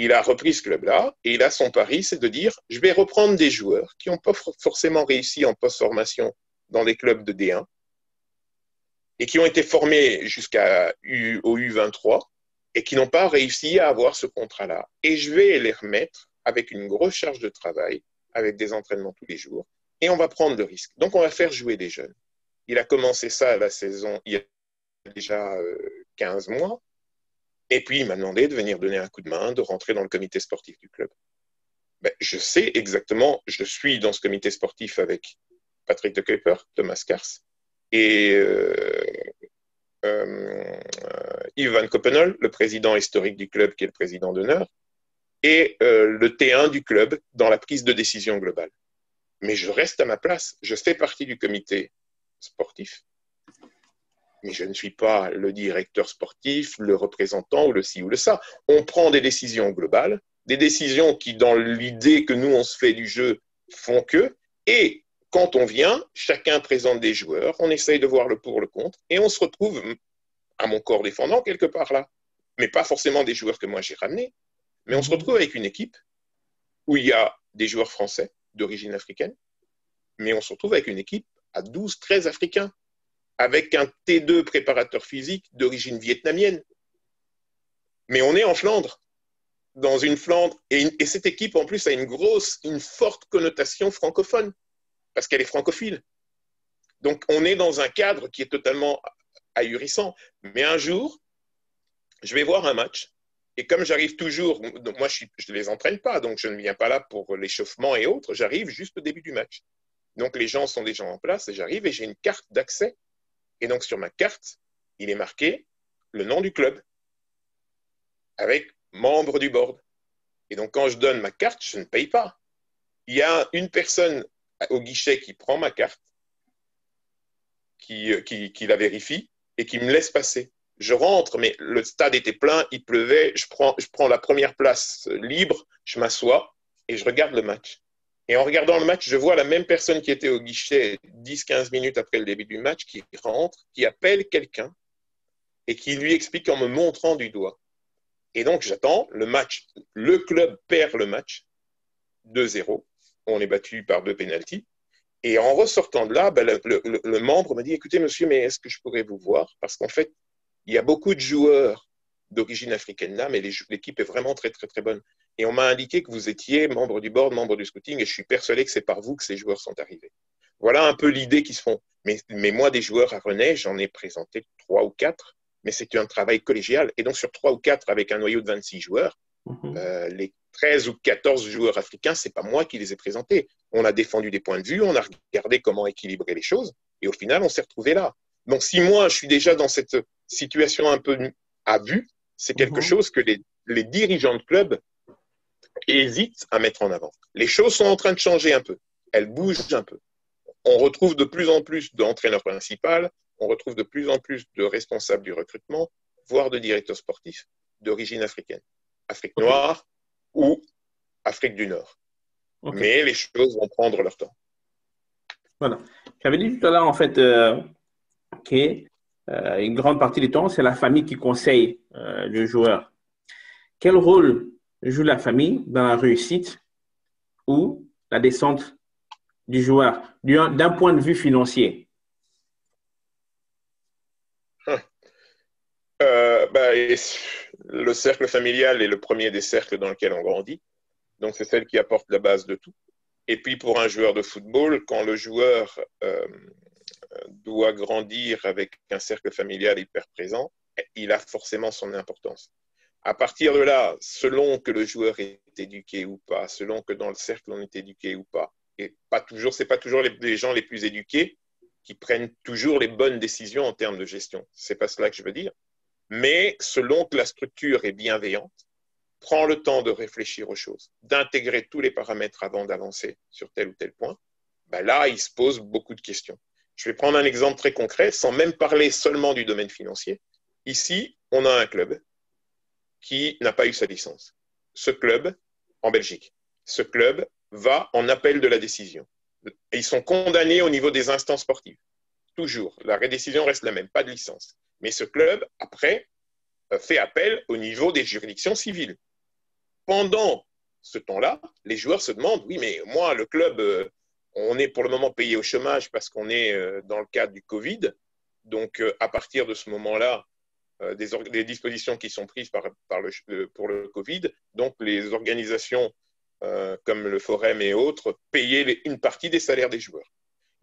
Il a repris ce club-là et il a son pari, c'est de dire je vais reprendre des joueurs qui n'ont pas forcément réussi en post-formation dans les clubs de D1 et qui ont été formés jusqu'à au U23 et qui n'ont pas réussi à avoir ce contrat-là. Et je vais les remettre avec une grosse charge de travail, avec des entraînements tous les jours, et on va prendre le risque. Donc on va faire jouer des jeunes. Il a commencé ça la saison il y a déjà 15 euh, mois, et puis il m'a demandé de venir donner un coup de main, de rentrer dans le comité sportif du club. Ben, je sais exactement, je suis dans ce comité sportif avec Patrick de Kuiper, Thomas Kars, et euh, euh, Yves Van Koppenol, le président historique du club qui est le président d'honneur, et euh, le T1 du club dans la prise de décision globale. Mais je reste à ma place. Je fais partie du comité sportif, mais je ne suis pas le directeur sportif, le représentant ou le ci ou le ça. On prend des décisions globales, des décisions qui, dans l'idée que nous, on se fait du jeu, font que, et quand on vient, chacun présente des joueurs, on essaye de voir le pour, le contre, et on se retrouve à mon corps défendant quelque part là. Mais pas forcément des joueurs que moi j'ai ramenés. Mais on se retrouve avec une équipe où il y a des joueurs français d'origine africaine, mais on se retrouve avec une équipe à 12, 13 Africains, avec un T2 préparateur physique d'origine vietnamienne. Mais on est en Flandre, dans une Flandre, et, et cette équipe en plus a une grosse, une forte connotation francophone parce qu'elle est francophile. Donc on est dans un cadre qui est totalement ahurissant. Mais un jour, je vais voir un match. Et comme j'arrive toujours, moi je ne les entraîne pas, donc je ne viens pas là pour l'échauffement et autres, j'arrive juste au début du match. Donc les gens sont déjà en place et j'arrive et j'ai une carte d'accès. Et donc sur ma carte, il est marqué le nom du club avec membre du board. Et donc quand je donne ma carte, je ne paye pas. Il y a une personne au guichet qui prend ma carte, qui, qui, la vérifie et qui me laisse passer. Je rentre, mais le stade était plein, il pleuvait, je prends, je prends la première place libre, je m'assois et je regarde le match. Et en regardant le match, je vois la même personne qui était au guichet 10-15 minutes après le début du match qui rentre, qui appelle quelqu'un et qui lui explique en me montrant du doigt. Et donc j'attends, le match, le club perd le match 2-0 on est battu par deux pénalties. Et en ressortant de là, ben, le, membre m'a dit, écoutez, monsieur, mais est-ce que je pourrais vous voir? Parce qu'en fait, il y a beaucoup de joueurs d'origine africaine là, mais l'équipe est vraiment très, très, très bonne. Et on m'a indiqué que vous étiez membre du board, membre du scouting, et je suis persuadé que c'est par vous que ces joueurs sont arrivés. Voilà un peu l'idée qui se font. Mais, mais moi, des joueurs à René, j'en ai présenté trois ou quatre, mais c'est un travail collégial. Et donc, sur trois ou quatre, avec un noyau de 26 joueurs, Mhm. Euh, les 13 ou 14 joueurs africains, c'est pas moi qui les ai présentés. On a défendu des points de vue, on a regardé comment équilibrer les choses, et au final, on s'est retrouvé là. Donc, si moi, je suis déjà dans cette situation un peu à vue, c'est quelque mhm. chose que les, les, dirigeants de club hésitent à mettre en avant. Les choses sont en train de changer un peu. Elles bougent un peu. On retrouve de plus en plus d'entraîneurs principaux, on retrouve de plus en plus de responsables du recrutement, voire de directeurs sportifs d'origine africaine. Afrique noire ou Afrique du Nord. Mais les choses vont prendre leur temps. Voilà. J'avais dit tout à l'heure, en fait, euh, qu'une euh, grande partie du temps, c'est la famille qui conseille euh, le joueur. Quel rôle joue la famille dans la réussite ou la descente du joueur d'un point de vue financier ben, le cercle familial est le premier des cercles dans lequel on grandit. Donc, c'est celle qui apporte la base de tout. Et puis, pour un joueur de football, quand le joueur euh, doit grandir avec un cercle familial hyper présent, il a forcément son importance. À partir de là, selon que le joueur est éduqué ou pas, selon que dans le cercle on est éduqué ou pas, et pas toujours, c'est pas toujours les, gens les plus éduqués qui prennent toujours les bonnes décisions en termes de gestion. C'est pas cela que je veux dire mais selon que la structure est bienveillante, prend le temps de réfléchir aux choses, d'intégrer tous les paramètres avant d'avancer sur tel ou tel point, ben là, il se pose beaucoup de questions. Je vais prendre un exemple très concret, sans même parler seulement du domaine financier. Ici, on a un club qui n'a pas eu sa licence. Ce club, en Belgique, ce club va en appel de la décision. ils sont condamnés au niveau des instances sportives. Toujours. La décision reste la même, pas de licence. Mais ce club, après, euh, fait appel au niveau des juridictions civiles. Pendant ce temps-là, les joueurs se demandent, oui, mais moi, le club, euh, on est pour le moment payé au chômage parce qu'on est euh, dans le cadre du Covid. Donc, à partir de ce moment-là, des, dispositions qui sont prises par, le, pour le Covid, donc les organisations comme le Forum et autres payaient une partie des salaires des joueurs.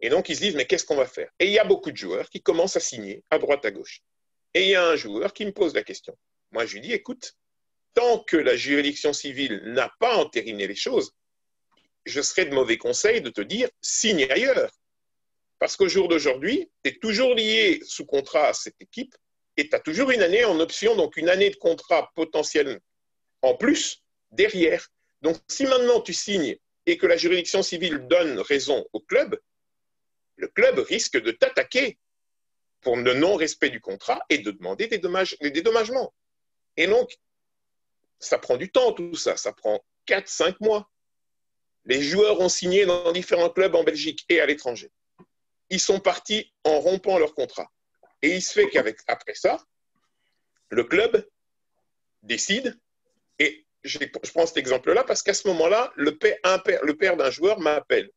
Et donc, ils se disent, mais qu'est-ce qu'on va faire? Et il y a beaucoup de joueurs qui commencent à signer à droite, à gauche. Et il y a un joueur qui me pose la question. Moi, je lui dis, écoute, tant que la juridiction civile n'a pas entériné les choses, je serais de mauvais conseil de te dire, signe ailleurs. Parce qu'au jour d'aujourd'hui, tu es toujours lié sous contrat à cette équipe et tu as toujours une année en option, donc une année de contrat potentiel en plus derrière. Donc si maintenant tu signes et que la juridiction civile donne raison au club, le club risque de t'attaquer pour le non-respect du contrat et de demander des, dommages, des dédommagements. Et donc, ça prend du temps tout ça, ça prend 4-5 mois. Les joueurs ont signé dans différents clubs en Belgique et à l'étranger. Ils sont partis en rompant leur contrat. Et il se fait qu'avec après ça, le club décide, et je prends cet exemple-là parce qu'à ce moment-là, le père, le père d'un joueur m'appelle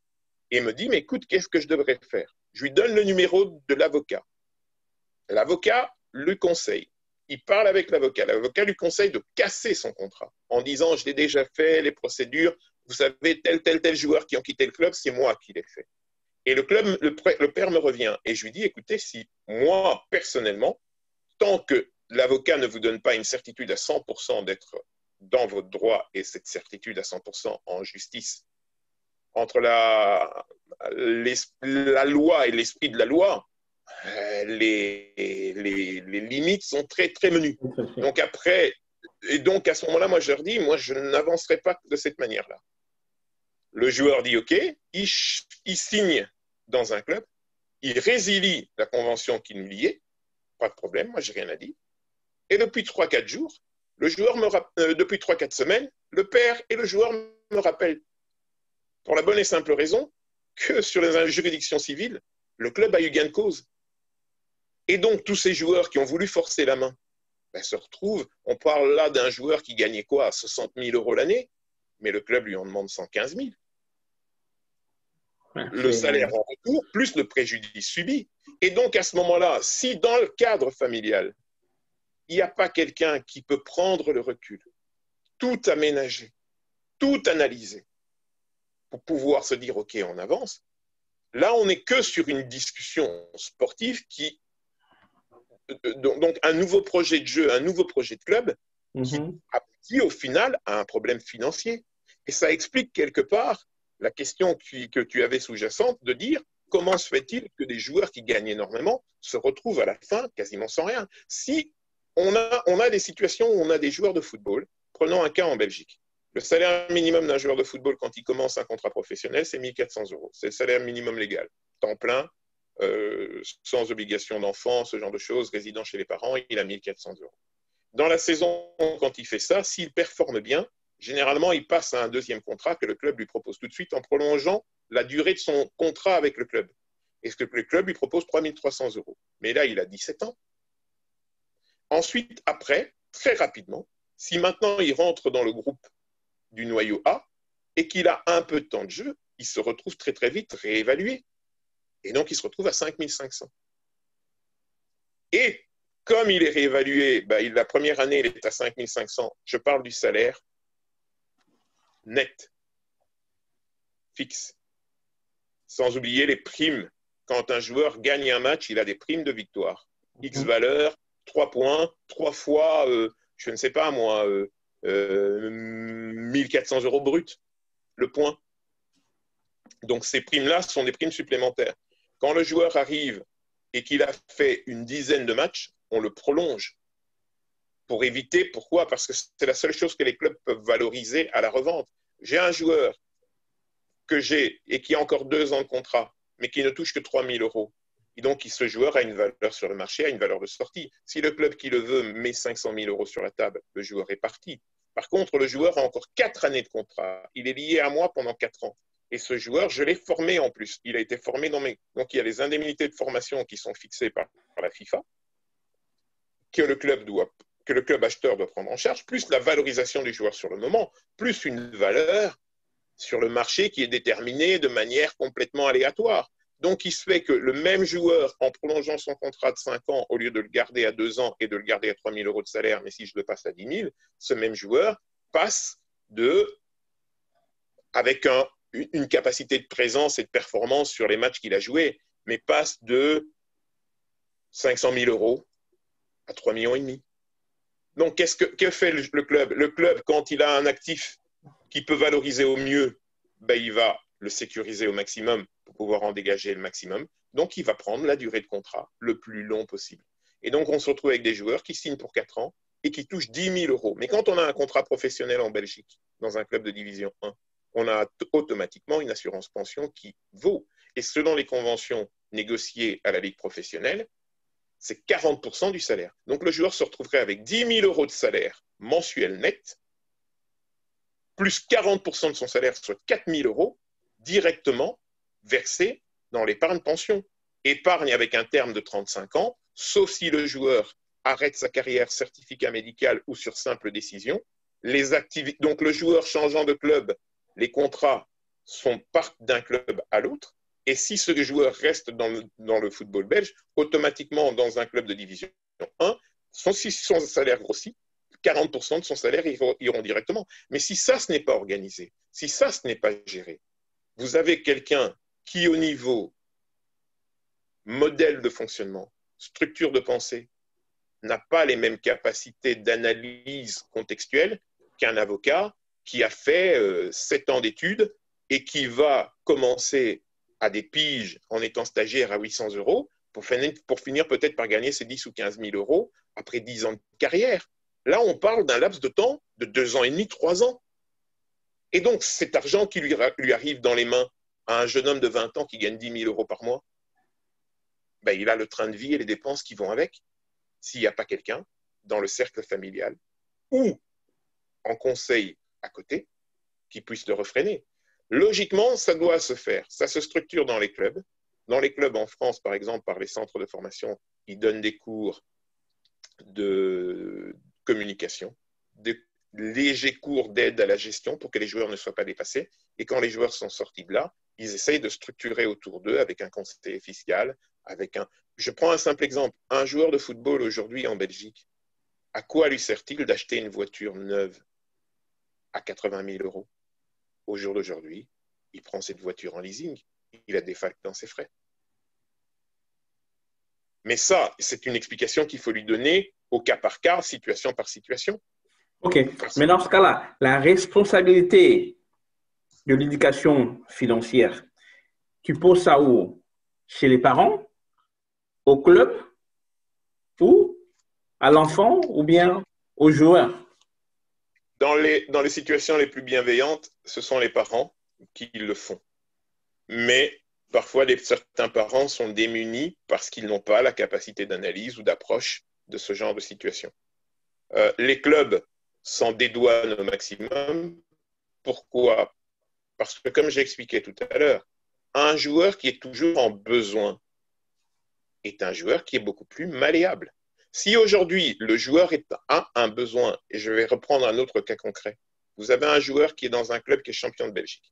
et me dit, mais écoute, qu'est-ce que je devrais faire? Je lui donne le numéro de l'avocat. L'avocat lui conseille. Il parle avec l'avocat. L'avocat lui conseille de casser son contrat en disant Je l'ai déjà fait, les procédures. Vous savez, tel, tel, tel joueur qui ont quitté le club, c'est moi qui l'ai fait. Et le, club, le, le père me revient et je lui dis Écoutez, si moi, personnellement, tant que l'avocat ne vous donne pas une certitude à 100% d'être dans votre droit et cette certitude à 100% en justice, entre la, la loi et l'esprit de la loi, euh, les, les, limites sont très, très menues. Donc après, et donc à ce moment-là, moi je leur dis, moi je n'avancerai pas de cette manière-là. Le joueur dit OK, il, signe dans un club, il résilie la convention qui nous liait, pas de problème, moi j'ai rien à dire. Et depuis 3-4 jours, le joueur me euh, depuis 3-4 semaines, le père et le joueur me rappellent. Pour la bonne et simple raison que sur les juridictions civiles, le club a eu gain de cause. Et donc, tous ces joueurs qui ont voulu forcer la main ben, se retrouvent. On parle là d'un joueur qui gagnait quoi 60 000 euros l'année, mais le club lui en demande 115 000. Le salaire en retour, plus le préjudice subi. Et donc, à ce moment-là, si dans le cadre familial, il n'y a pas quelqu'un qui peut prendre le recul, tout aménager, tout analyser, pour pouvoir se dire, OK, on avance, là, on n'est que sur une discussion sportive qui donc un nouveau projet de jeu, un nouveau projet de club qui mhm. aboutit au final à un problème financier. Et ça explique quelque part la question que tu avais sous-jacente de dire comment se fait-il que des joueurs qui gagnent énormément se retrouvent à la fin quasiment sans rien Si on a, des situations où on a des joueurs de football, prenons un cas en Belgique. Le salaire minimum d'un joueur de football quand il commence un contrat professionnel, c'est 1400 euros. C'est le salaire minimum légal. Temps plein, euh, sans obligation d'enfant, ce genre de choses, résident chez les parents, il a 1400 euros. Dans la saison, quand il fait ça, s'il performe bien, généralement, il passe à un deuxième contrat que le club lui propose tout de suite en prolongeant la durée de son contrat avec le club. Et ce que le club lui propose 3300 euros? Mais là, il a 17 ans. Ensuite, après, très rapidement, si maintenant il rentre dans le groupe du noyau A et qu'il a un peu de temps de jeu, il se retrouve très très vite réévalué. Et donc, il se retrouve à 5500. Et comme il est réévalué, bah, la première année, il est à 5500. Je parle du salaire net, fixe. Sans oublier les primes. Quand un joueur gagne un match, il a des primes de victoire. X mhm. valeur, 3 points, 3 fois, euh, je ne sais pas moi, 1400 euh, euh, euros brut, le point. Donc ces primes-là sont des primes supplémentaires. Quand le joueur arrive et qu'il a fait une dizaine de matchs, on le prolonge pour éviter. Pourquoi? Parce que c'est la seule chose que les clubs peuvent valoriser à la revente. J'ai un joueur que j'ai et qui a encore deux ans de contrat, mais qui ne touche que 3 000 euros. Et donc, ce joueur a une valeur sur le marché, a une valeur de sortie. Si le club qui le veut met 500 000 euros sur la table, le joueur est parti. Par contre, le joueur a encore quatre années de contrat. Il est lié à moi pendant quatre ans. Et ce joueur, je l'ai formé en plus. Il a été formé dans mes. Donc, il y a les indemnités de formation qui sont fixées par, la FIFA, que le club doit, que le club acheteur doit prendre en charge, plus la valorisation du joueur sur le moment, plus une valeur sur le marché qui est déterminée de manière complètement aléatoire. Donc, il se fait que le même joueur, en prolongeant son contrat de 5 ans, au lieu de le garder à 2 ans et de le garder à 3 000 euros de salaire, mais si je le passe à 10 000, ce même joueur passe de, avec une capacité de présence et de performance sur les matchs qu'il a joués, mais passe de 500 000 euros à 3 millions et demi. Donc, qu'est-ce que, fait le club? Le club, quand il a un actif qui peut valoriser au mieux, ben, il va le sécuriser au maximum pour pouvoir en dégager le maximum. Donc, il va prendre la durée de contrat le plus long possible. Et donc, on se retrouve avec des joueurs qui signent pour 4 ans et qui touchent 10 000 euros. Mais quand on a un contrat professionnel en Belgique, dans un club de division 1, on a automatiquement une assurance pension qui vaut. Et selon les conventions négociées à la Ligue professionnelle, c'est 40% du salaire. Donc le joueur se retrouverait avec 10 000 euros de salaire mensuel net, plus 40% de son salaire, soit 4 000 euros, directement versé dans l'épargne pension. Épargne avec un terme de 35 ans, sauf si le joueur arrête sa carrière certificat médical ou sur simple décision. Donc le joueur changeant de club, les contrats sont partent d'un club à l'autre. Et si ce joueur reste dans le, football belge, automatiquement dans un club de division 1, son, si son salaire grossit, 40% de son salaire iront, directement. Mais si ça, ce n'est pas organisé, si ça, ce n'est pas géré, vous avez quelqu'un qui, au niveau modèle de fonctionnement, structure de pensée, n'a pas les mêmes capacités d'analyse contextuelle qu'un avocat qui a fait euh, sept ans d'études et qui va commencer à des piges en étant stagiaire à 800 euros pour finir, peut-être par gagner ses 10 ou 15 000 euros après 10 ans de carrière. Là, on parle d'un laps de temps de deux ans et demi, trois ans. Et donc, cet argent qui lui, lui, arrive dans les mains à un jeune homme de 20 ans qui gagne 10 000 euros par mois, ben, il a le train de vie et les dépenses qui vont avec, s'il n'y a pas quelqu'un dans le cercle familial ou en conseil à côté qui puisse le refréner. Logiquement, ça doit se faire. Ça se structure dans les clubs. Dans les clubs en France, par exemple, par les centres de formation, ils donnent des cours de communication, des légers cours d'aide à la gestion pour que les joueurs ne soient pas dépassés. Et quand les joueurs sont sortis de là, ils essayent de structurer autour d'eux avec un conseiller fiscal, avec un. Je prends un simple exemple. Un joueur de football aujourd'hui en Belgique, à quoi lui sert-il d'acheter une voiture neuve à 80 000 euros? Au jour d'aujourd'hui, il prend cette voiture en leasing. Il a des facs dans ses frais. Mais ça, c'est une explication qu'il faut lui donner au cas par cas, situation par situation. OK. Mais dans ce cas-là, la responsabilité de l'éducation financière, tu poses ça où? Chez les parents? Au club? Ou à l'enfant? Ou bien aux joueurs dans les, dans les situations les plus bienveillantes, ce sont les parents qui le font. Mais parfois, certains parents sont démunis parce qu'ils n'ont pas la capacité d'analyse ou d'approche de ce genre de situation. Euh, les clubs s'en dédouanent au maximum. Pourquoi? Parce que, comme j'ai expliqué tout à l'heure, un joueur qui est toujours en besoin est un joueur qui est beaucoup plus malléable. Si aujourd'hui le joueur a un besoin, et je vais reprendre un autre cas concret, vous avez un joueur qui est dans un club qui est champion de Belgique.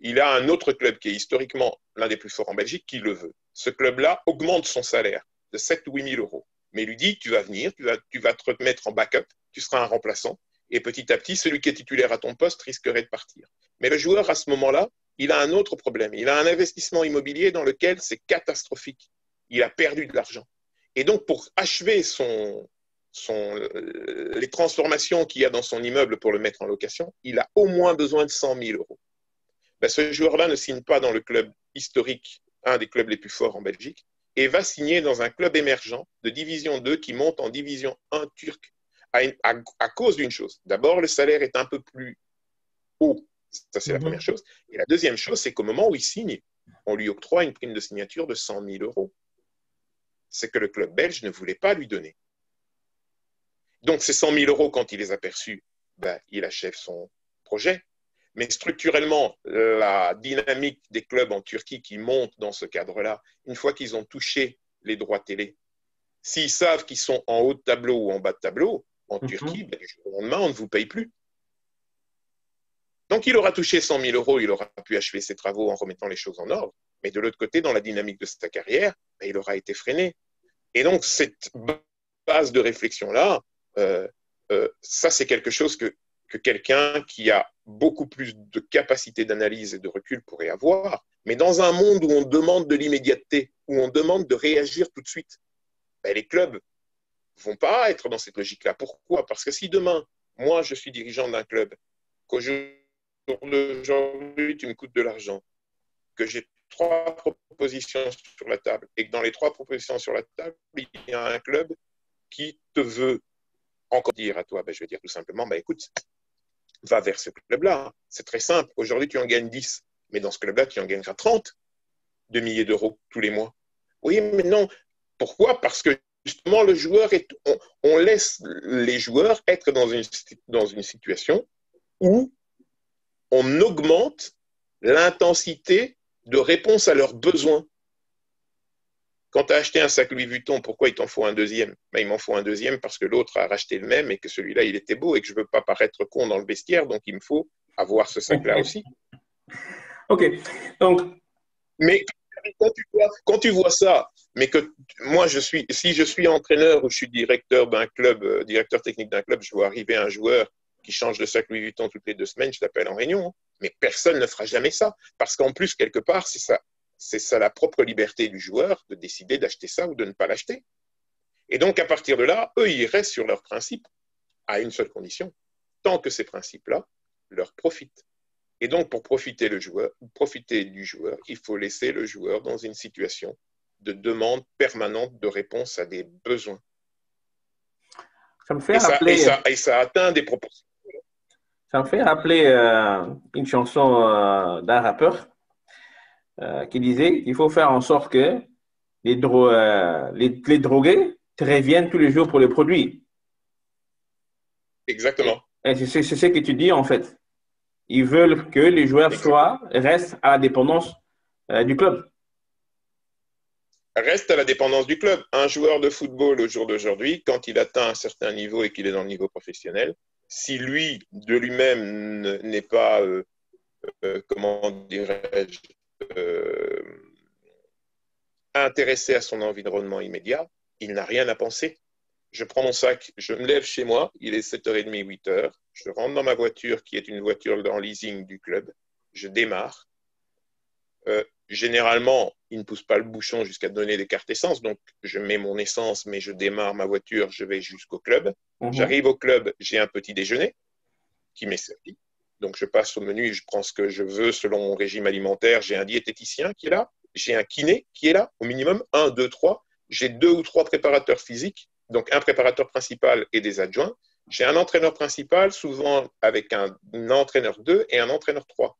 Il a un autre club qui est historiquement l'un des plus forts en Belgique qui le veut. Ce club-là augmente son salaire de 7 ou 8 000 euros, mais lui dit tu vas venir, tu vas, te mettre en backup, tu seras un remplaçant, et petit à petit, celui qui est titulaire à ton poste risquerait de partir. Mais le joueur, à ce moment-là, il a un autre problème. Il a un investissement immobilier dans lequel c'est catastrophique. Il a perdu de l'argent. Et donc, pour achever son, son, les transformations qu'il y a dans son immeuble pour le mettre en location, il a au moins besoin de 100 000 euros. Ben, ce joueur-là ne signe pas dans le club historique, un des clubs les plus forts en Belgique, et va signer dans un club émergent de division 2 qui monte en division 1 turque à, cause d'une chose. D'abord, le salaire est un peu plus haut. Ça, c'est la mhm. première chose. Et la deuxième chose, c'est qu'au moment où il signe, on lui octroie une prime de signature de 100 000 euros. C'est que le club belge ne voulait pas lui donner. Donc ces 100 000 euros, quand il les a perçus, ben, il achève son projet. Mais structurellement, la dynamique des clubs en Turquie qui montent dans ce cadre-là, une fois qu'ils ont touché les droits télé, s'ils savent qu'ils sont en haut de tableau ou en bas de tableau, en mhm. Turquie, ben, du jour au lendemain, on ne vous paye plus. Donc il aura touché 100 000 euros, il aura pu achever ses travaux en remettant les choses en ordre. Mais de l'autre côté, dans la dynamique de sa carrière, ben, il aura été freiné. Et donc cette base de réflexion-là, euh, euh, ça c'est quelque chose que que quelqu'un qui a beaucoup plus de capacité d'analyse et de recul pourrait avoir. Mais dans un monde où on demande de l'immédiateté, où on demande de réagir tout de suite, ben les clubs vont pas être dans cette logique-là. Pourquoi? Parce que si demain, moi, je suis dirigeant d'un club, qu'aujourd'hui, tu me coûtes de l'argent, que j'ai trois propositions sur la table, et que dans les trois propositions sur la table, il y a un club qui te veut encore dire à toi, ben, je vais dire tout simplement, ben, écoute, va vers ce club-là. C'est très simple. Aujourd'hui, tu en gagnes 10, mais dans ce club-là, tu en gagneras 30 de milliers d'euros tous les mois. Oui, mais non. Pourquoi? Parce que justement, le joueur est, on, laisse les joueurs être dans une, dans une situation où on augmente l'intensité de réponse à leurs besoins. Quand tu as acheté un sac Louis Vuitton, pourquoi il t'en faut un deuxième? Ben, Il m'en faut un deuxième parce que l'autre a racheté le même et que celui-là, il était beau et que je ne veux pas paraître con dans le vestiaire, donc il me faut avoir ce sac-là aussi. Ok. Donc. Mais quand tu, vois, quand tu vois ça, mais que moi, je suis, si je suis entraîneur ou je suis directeur d'un club, euh, directeur technique d'un club, je vois arriver un joueur qui change de sac Louis Vuitton toutes les deux semaines, je t'appelle en réunion. Hein. Mais personne ne fera jamais ça. Parce qu'en plus, quelque part, c'est ça c'est ça la propre liberté du joueur de décider d'acheter ça ou de ne pas l'acheter. Et donc, à partir de là, eux, ils restent sur leurs principes à une seule condition, tant que ces principes-là leur profitent. Et donc, pour profiter, le joueur, profiter du joueur, il faut laisser le joueur dans une situation de demande permanente de réponse à des besoins. Ça me fait rappeler... et, ça, atteint des proportions. Ça me fait rappeler euh, une chanson euh, d'un rappeur euh, qui disait qu'il faut faire en sorte que les, euh, les, drogués te reviennent tous les jours pour les produits. Exactement. c'est ce que tu dis en fait. Ils veulent que les joueurs soient, restent à la dépendance du club. Reste à la dépendance du club. Un joueur de football au jour d'aujourd'hui, quand il atteint un certain niveau et qu'il est dans le niveau professionnel, si lui, de lui-même, n'est pas, comment dirais-je, euh, intéressé à son environnement immédiat, il n'a rien à penser. Je prends mon sac, je me lève chez moi, il est 7h30, 8h, je rentre dans ma voiture qui est une voiture en leasing du club, je démarre. Euh, généralement, il ne pousse pas le bouchon jusqu'à donner des cartes essence, donc je mets mon essence, mais je démarre ma voiture, je vais jusqu'au club. Mhm. J'arrive au club, j'ai un petit déjeuner qui m'est servi. Donc, je passe au menu je prends ce que je veux selon mon régime alimentaire. J'ai un diététicien qui est là, j'ai un kiné qui est là, au minimum, un, deux, trois. J'ai deux ou trois préparateurs physiques, donc un préparateur principal et des adjoints. J'ai un entraîneur principal, souvent avec un, entraîneur 2 et un entraîneur 3.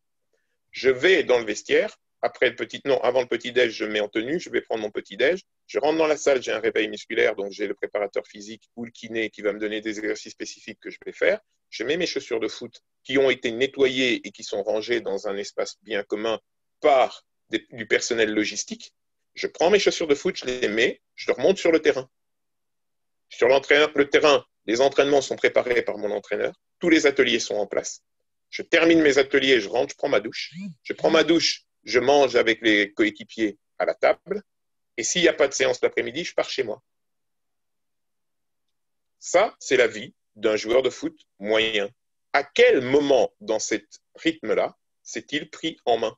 Je vais dans le vestiaire, après le petit, non, avant le petit déj, je mets en tenue, je vais prendre mon petit déj. Je rentre dans la salle, j'ai un réveil musculaire, donc j'ai le préparateur physique ou le kiné qui va me donner des exercices spécifiques que je vais faire je mets mes chaussures de foot qui ont été nettoyées et qui sont rangées dans un espace bien commun par du personnel logistique. Je prends mes chaussures de foot, je les mets, je remonte sur le terrain. Sur le terrain, les entraînements sont préparés par mon entraîneur, tous les ateliers sont en place. Je termine mes ateliers, je rentre, je prends ma douche. Je prends ma douche, je mange avec les coéquipiers à la table. Et s'il n'y a pas de séance l'après-midi, je pars chez moi. Ça, c'est la vie d'un joueur de foot moyen. À quel moment dans ce rythme-là s'est-il pris en main?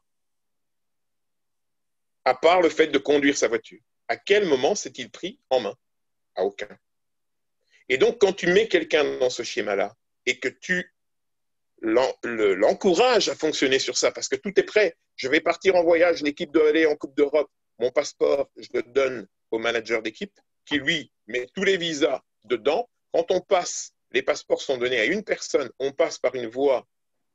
À part le fait de conduire sa voiture. À quel moment s'est-il pris en main? À aucun. Et donc, quand tu mets quelqu'un dans ce schéma-là et que tu l'encourages à fonctionner sur ça, parce que tout est prêt, je vais partir en voyage, l'équipe doit aller en Coupe d'Europe, mon passeport, je le donne au manager d'équipe qui, lui, met tous les visas dedans. Quand on passe les passeports sont donnés à une personne, on passe par une voie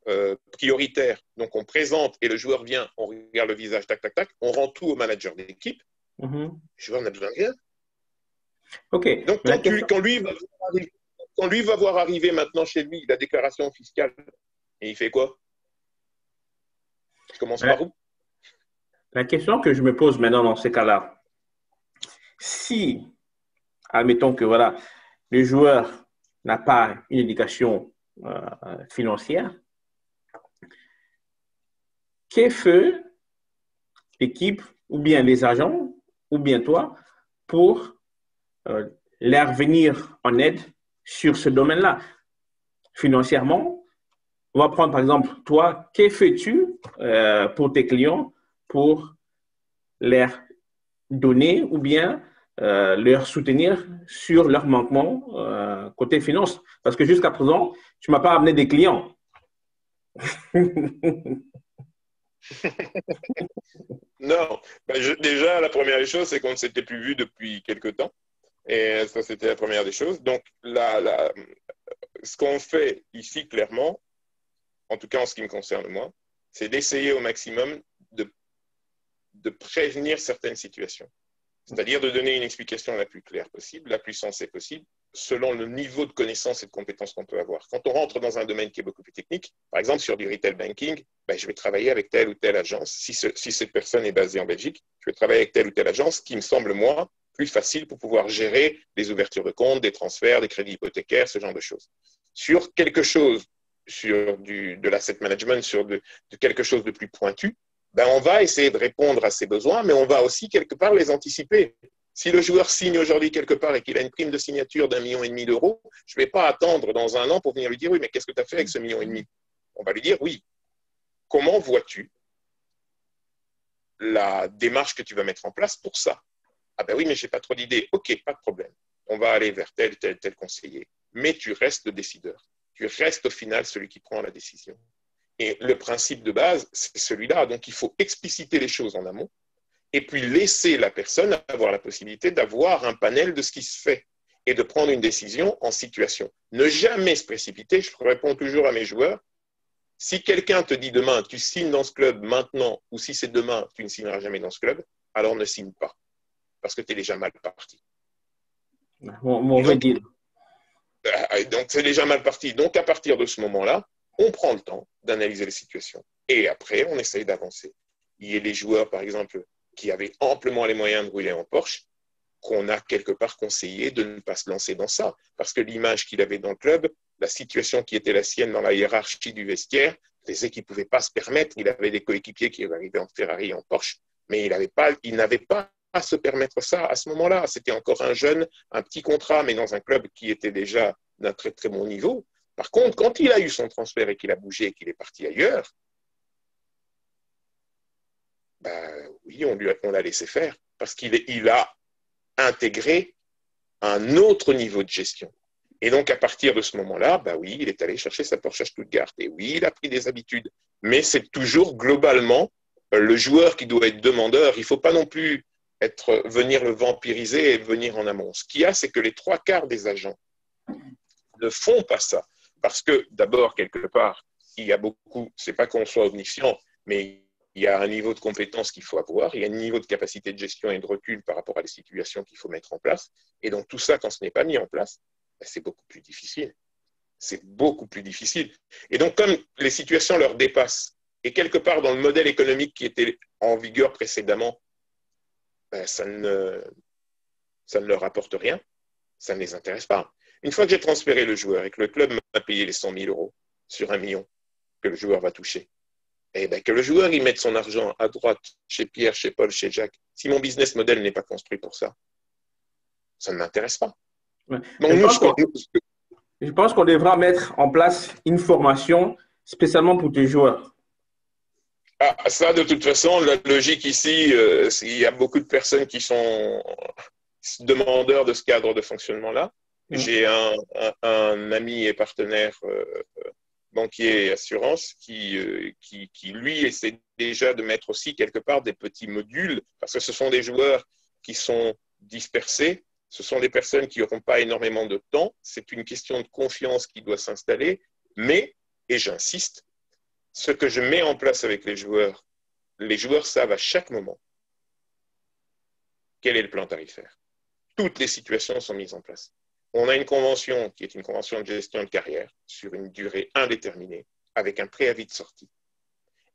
euh, prioritaire, donc on présente et le joueur vient, on regarde le visage, tac, tac, tac, on rend tout au manager d'équipe. Mm-hmm. Le joueur n'a besoin de rien. Ok. Donc, quand, lui va voir arriver, quand lui va voir arriver maintenant chez lui la déclaration fiscale, et il fait quoi? Je commence par où? La question que je me pose maintenant dans ces cas-là, si, admettons que voilà, le joueur n'a pas une éducation euh, financière, qu'est fait l'équipe ou bien les agents ou bien toi pour euh, leur venir en aide sur ce domaine-là financièrement on va prendre par exemple, toi, que fais-tu euh, pour tes clients pour leur donner ou bien euh, leur soutenir sur leur manquement euh, côté finance? Parce que jusqu'à présent, tu ne m'as pas amené des clients. non, ben, déjà, la première des choses, c'est qu'on ne s'était plus vu depuis quelque temps. Et ça, c'était la première des choses. Donc, la, ce qu'on fait ici, clairement, en tout cas en ce qui me concerne moi, c'est d'essayer au maximum de, prévenir certaines situations. C'est-à-dire de donner une explication la plus claire possible, la plus sensée possible, selon le niveau de connaissance et de compétences qu'on peut avoir. Quand on rentre dans un domaine qui est beaucoup plus technique, par exemple sur du retail banking, ben, je vais travailler avec telle ou telle agence. Si, cette personne est basée en Belgique, je vais travailler avec telle ou telle agence qui me semble, moi, plus facile pour pouvoir gérer les ouvertures de compte, des transferts, des crédits hypothécaires, ce genre de choses. Sur quelque chose sur du, de l'asset management, sur de, quelque chose de plus pointu, ben on va essayer de répondre à ses besoins, mais on va aussi quelque part les anticiper. Si le joueur signe aujourd'hui quelque part et qu'il a une prime de signature d'un million et demi d'euros, je ne vais pas attendre dans un an pour venir lui dire oui, mais qu'est-ce que tu as fait avec ce million et demi? On va lui dire oui. Comment vois-tu la démarche que tu vas mettre en place pour ça? Ah ben oui, mais je n'ai pas trop d'idées. Ok, pas de problème. On va aller vers tel, tel, tel conseiller. Mais tu restes le décideur tu restes au final celui qui prend la décision. Et le principe de base, c'est celui-là. Donc, il faut expliciter les choses en amont et puis laisser la personne avoir la possibilité d'avoir un panel de ce qui se fait et de prendre une décision en situation. Ne jamais se précipiter. Je réponds toujours à mes joueurs. Si quelqu'un te dit demain, tu signes dans ce club maintenant, ou si c'est demain, tu ne signeras jamais dans ce club, alors ne signe pas. Parce que tu es déjà mal parti. Mon, mon euh, donc, c'est déjà mal parti. Donc, à partir de ce moment-là, on prend le temps d'analyser les situations. Et après, on essaye d'avancer. Il y a les joueurs, par exemple, qui avaient amplement les moyens de rouler en Porsche, qu'on a quelque part conseillé de ne pas se lancer dans ça. Parce que l'image qu'il avait dans le club, la situation qui était la sienne dans la hiérarchie du vestiaire, faisait qu'il ne pouvait pas se permettre. Il avait des coéquipiers qui arrivaient en Ferrari, en Porsche, mais il n'avait pas, il n'avait pas se permettre ça à ce moment-là. C'était encore un jeune, un petit contrat, mais dans un club qui était déjà d'un très très bon niveau. Par contre, quand il a eu son transfert et qu'il a bougé et qu'il est parti ailleurs, ben oui, on lui l'a laissé faire parce qu'il il a intégré un autre niveau de gestion. Et donc, à partir de ce moment-là, bah oui, il est allé chercher sa Porsche Stuttgart. Et oui, il a pris des habitudes. Mais c'est toujours globalement le joueur qui doit être demandeur. Il ne faut pas non plus être, venir le vampiriser et venir en amont. Ce qu'il y a, c'est que les trois quarts des agents ne font pas ça. Parce que, d'abord, quelque part, il y a beaucoup, c'est pas qu'on soit omniscient, mais il y a un niveau de compétence qu'il faut avoir, il y a un niveau de capacité de gestion et de recul par rapport à les situations qu'il faut mettre en place. Et donc, tout ça, quand ce n'est pas mis en place, ben, c'est beaucoup plus difficile. C'est beaucoup plus difficile. Et donc, comme les situations leur dépassent, et quelque part dans le modèle économique qui était en vigueur précédemment, ben, ça, ne, ça ne leur apporte rien, ça ne les intéresse pas. Une fois que j'ai transféré le joueur et que le club m'a payé les 100 000 euros sur un million que le joueur va toucher, eh ben, que le joueur il mette son argent à droite chez Pierre, chez Paul, chez Jacques, si mon business model n'est pas construit pour ça, ça ne m'intéresse pas. je pense qu'on devra mettre en place une formation spécialement pour tes joueurs. Ah, ça, de toute façon, la logique ici, euh, il y a beaucoup de personnes qui sont demandeurs de ce cadre de fonctionnement-là. Mm. J'ai un, un, ami et partenaire euh, banquier et assurance qui, euh, qui, qui, lui, essaie déjà de mettre aussi quelque part des petits modules, parce que ce sont des joueurs qui sont dispersés, ce sont des personnes qui n'auront pas énormément de temps, c'est une question de confiance qui doit s'installer, mais, et j'insiste, ce que je mets en place avec les joueurs, les joueurs savent à chaque moment quel est le plan tarifaire. toutes les situations sont mises en place. On a une convention qui est une convention de gestion de carrière sur une durée indéterminée avec un préavis de sortie.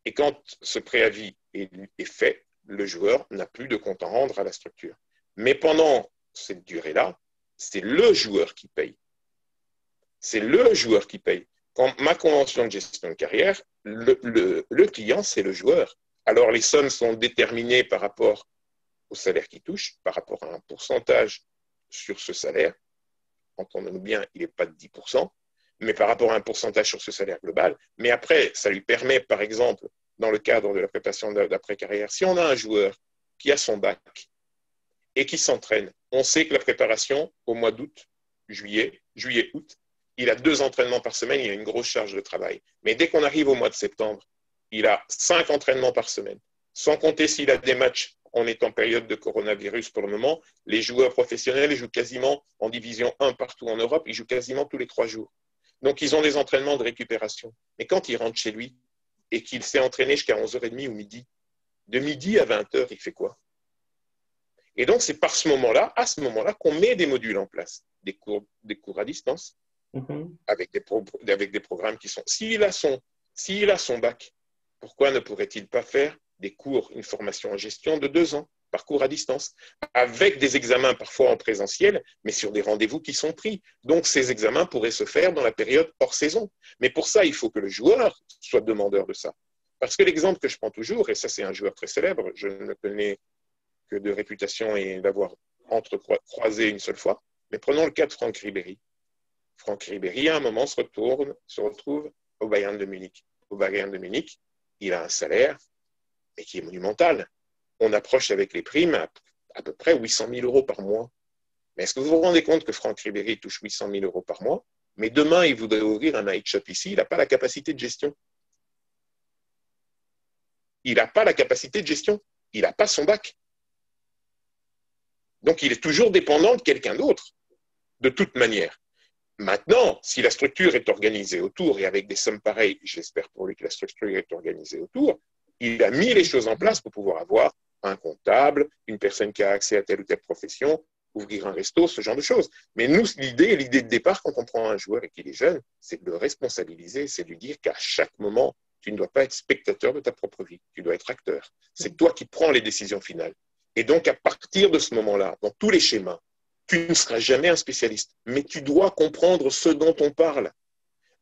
Et quand ce préavis est, fait, le joueur n'a plus de compte à rendre à la structure. Mais pendant cette durée-là, c'est le joueur qui paye. C'est le joueur qui paye. Quand ma convention de gestion de carrière, le, client, c'est le joueur. Alors les sommes sont déterminées par rapport au salaire qu'il touche, par rapport à un pourcentage sur ce salaire. Entendons-nous bien, il n'est pas de 10%, mais par rapport à un pourcentage sur ce salaire global. Mais après, ça lui permet, par exemple, dans le cadre de la préparation d'après-carrière, si on a un joueur qui a son bac et qui s'entraîne, on sait que la préparation au mois d'août, juillet, juillet-août, il a deux entraînements par semaine, il a une grosse charge de travail. Mais dès qu'on arrive au mois de septembre, il a cinq entraînements par semaine. Sans compter s'il a des matchs, on est en période de coronavirus pour le moment, les joueurs professionnels jouent quasiment en division 1 partout en Europe, ils jouent quasiment tous les trois jours. Donc ils ont des entraînements de récupération. Mais quand il rentre chez lui et qu'il s'est entraîné jusqu'à 11h30 ou midi, de midi à 20h, il fait quoi? Et donc c'est par ce moment-là, à ce moment-là, qu'on met des modules en place, des cours, des cours à distance, Mhm. avec, des programmes qui sont. S'il a, son, a son bac, pourquoi ne pourrait-il pas faire des cours, une formation en gestion de deux ans, par cours à distance, avec des examens parfois en présentiel, mais sur des rendez-vous qui sont pris. Donc ces examens pourraient se faire dans la période hors saison. Mais pour ça, il faut que le joueur soit demandeur de ça. Parce que l'exemple que je prends toujours, et ça c'est un joueur très célèbre, je ne connais que de réputation et d'avoir entrecroisé une seule fois, mais prenons le cas de Franck Ribéry. Franck Ribéry, à un moment, se, retourne, se retrouve au Bayern de Munich. Au Bayern de Munich, il a un salaire, mais qui est monumental. On approche avec les primes à, peu près 800 000 euros par mois. Mais est-ce que vous vous rendez compte que Franck Ribéry touche 800 000 euros par mois? Mais demain, il voudrait ouvrir un night shop ici, il n'a pas la capacité de gestion. Il n'a pas la capacité de gestion. Il n'a pas son bac. Donc, il est toujours dépendant de quelqu'un d'autre, de toute manière. Maintenant, si la structure est organisée autour, et avec des sommes pareilles, j'espère pour lui que la structure est organisée autour, il a mis les choses en place pour pouvoir avoir un comptable, une personne qui a accès à telle ou telle profession, ouvrir un resto, ce genre de choses. Mais nous, l'idée, l'idée de départ, quand on prend un joueur et qu'il est jeune, c'est de le responsabiliser, c'est de lui dire qu'à chaque moment, tu ne dois pas être spectateur de ta propre vie, tu dois être acteur. C'est toi qui prends les décisions finales. Et donc, à partir de ce moment-là, dans tous les schémas, tu ne seras jamais un spécialiste, mais tu dois comprendre ce dont on parle.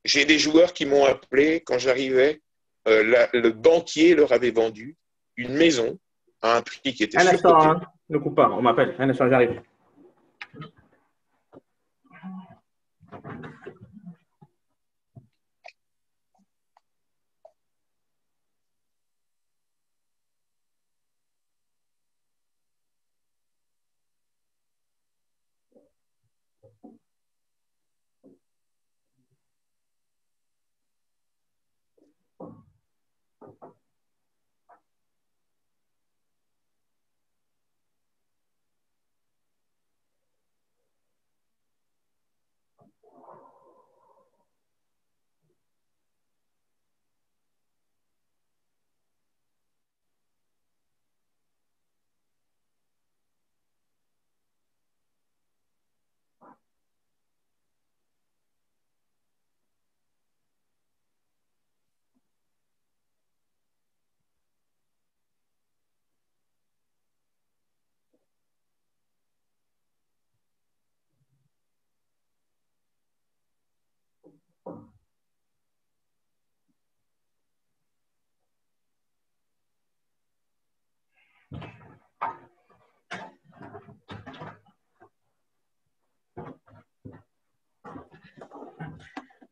J'ai des joueurs qui m'ont appelé quand j'arrivais, euh, le banquier leur avait vendu une maison à un prix qui était Un instant, hein. ne coupe pas, on m'appelle. Un instant, j'arrive.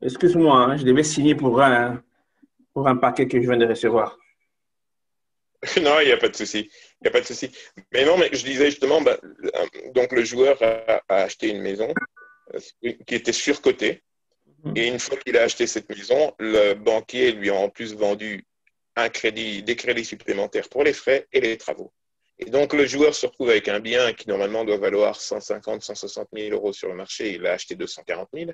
Excuse-moi, hein, je devais signer pour un, pour un paquet que je viens de recevoir. non, il n'y a pas de souci. Il n'y a pas de souci. Mais non, mais je disais justement, bah, donc le joueur a, acheté une maison euh, qui était surcotée. Mhm. Et une fois qu'il a acheté cette maison, le banquier lui a en plus vendu un crédit, des crédits supplémentaires pour les frais et les travaux. Et donc, le joueur se retrouve avec un bien qui normalement doit valoir 150, 160 000 euros sur le marché. Il a acheté 240 000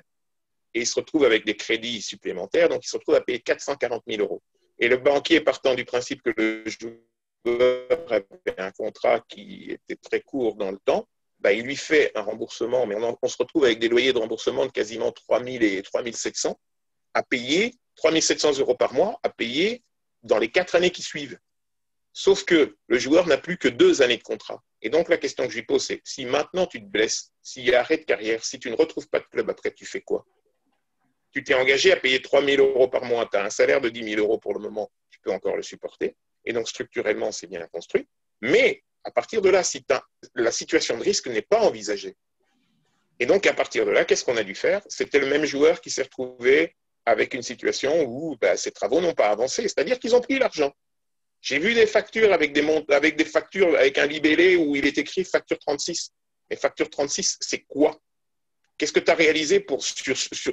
et il se retrouve avec des crédits supplémentaires, donc il se retrouve à payer 440 000 euros. Et le banquier, partant du principe que le joueur avait un contrat qui était très court dans le temps, bah, il lui fait un remboursement, mais on, se retrouve avec des loyers de remboursement de quasiment 3 000 et 3 700 à payer, 3 700 euros par mois à payer dans les quatre années qui suivent. Sauf que le joueur n'a plus que deux années de contrat. Et donc la question que je lui pose, c'est si maintenant tu te blesses, s'il y a arrêt de carrière, si tu ne retrouves pas de club après, tu fais quoi? Tu t'es engagé à payer 3 000 euros par mois, tu as un salaire de 10 000 euros pour le moment, tu peux encore le supporter. Et donc structurellement, c'est bien construit. Mais à partir de là, si la situation de risque n'est pas envisagée. Et donc, à partir de là, qu'est-ce qu'on a dû faire? C'était le même joueur qui s'est retrouvé avec une situation où ben, ses travaux n'ont pas avancé, c'est-à-dire qu'ils ont pris l'argent. J'ai vu des factures avec des, avec des factures avec un libellé où il est écrit facture 36. Mais facture 36, c'est quoi? Qu'est-ce que tu as réalisé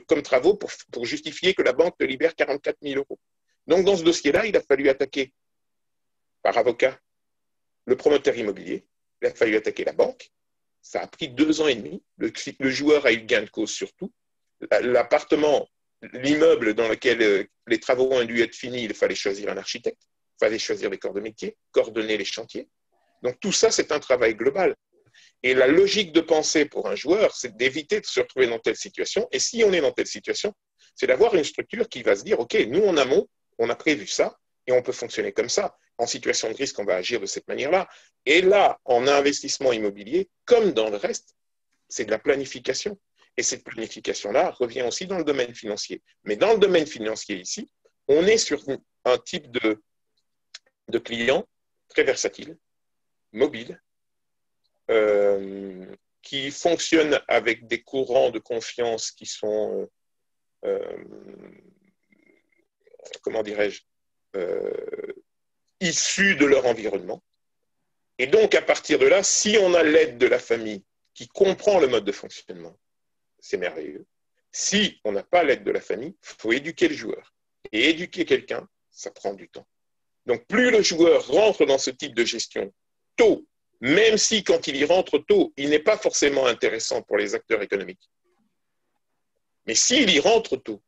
comme travaux pour, justifier que la banque te libère 44 000 euros? Donc, dans ce dossier-là, il a fallu attaquer par avocat le promoteur immobilier, il a fallu attaquer la banque. Ça a pris deux ans et demi. Le, joueur a eu gain de cause surtout. L'appartement, l'immeuble dans lequel euh, les travaux ont dû être finis, il fallait choisir un architecte, il fallait choisir des corps de métier, coordonner les chantiers. Donc tout ça, c'est un travail global. Et la logique de pensée pour un joueur, c'est d'éviter de se retrouver dans telle situation. Et si on est dans telle situation, c'est d'avoir une structure qui va se dire, OK, nous en amont, on a prévu ça et on peut fonctionner comme ça en situation de risque, on va agir de cette manière-là. Et là, en investissement immobilier, comme dans le reste, c'est de la planification. Et cette planification-là revient aussi dans le domaine financier. Mais dans le domaine financier ici, on est sur un type de, de client très versatile, mobile, qui fonctionne avec des courants de confiance qui sont, euh, euh, comment dirais-je, issus de leur environnement. Et donc, à partir de là, si on a l'aide de la famille qui comprend le mode de fonctionnement, c'est merveilleux. Si on n'a pas l'aide de la famille, il faut éduquer le joueur. Et éduquer quelqu'un, ça prend du temps. Donc, plus le joueur rentre dans ce type de gestion tôt, même si quand il y rentre tôt, il n'est pas forcément intéressant pour les acteurs économiques. Mais s'il y rentre tôt,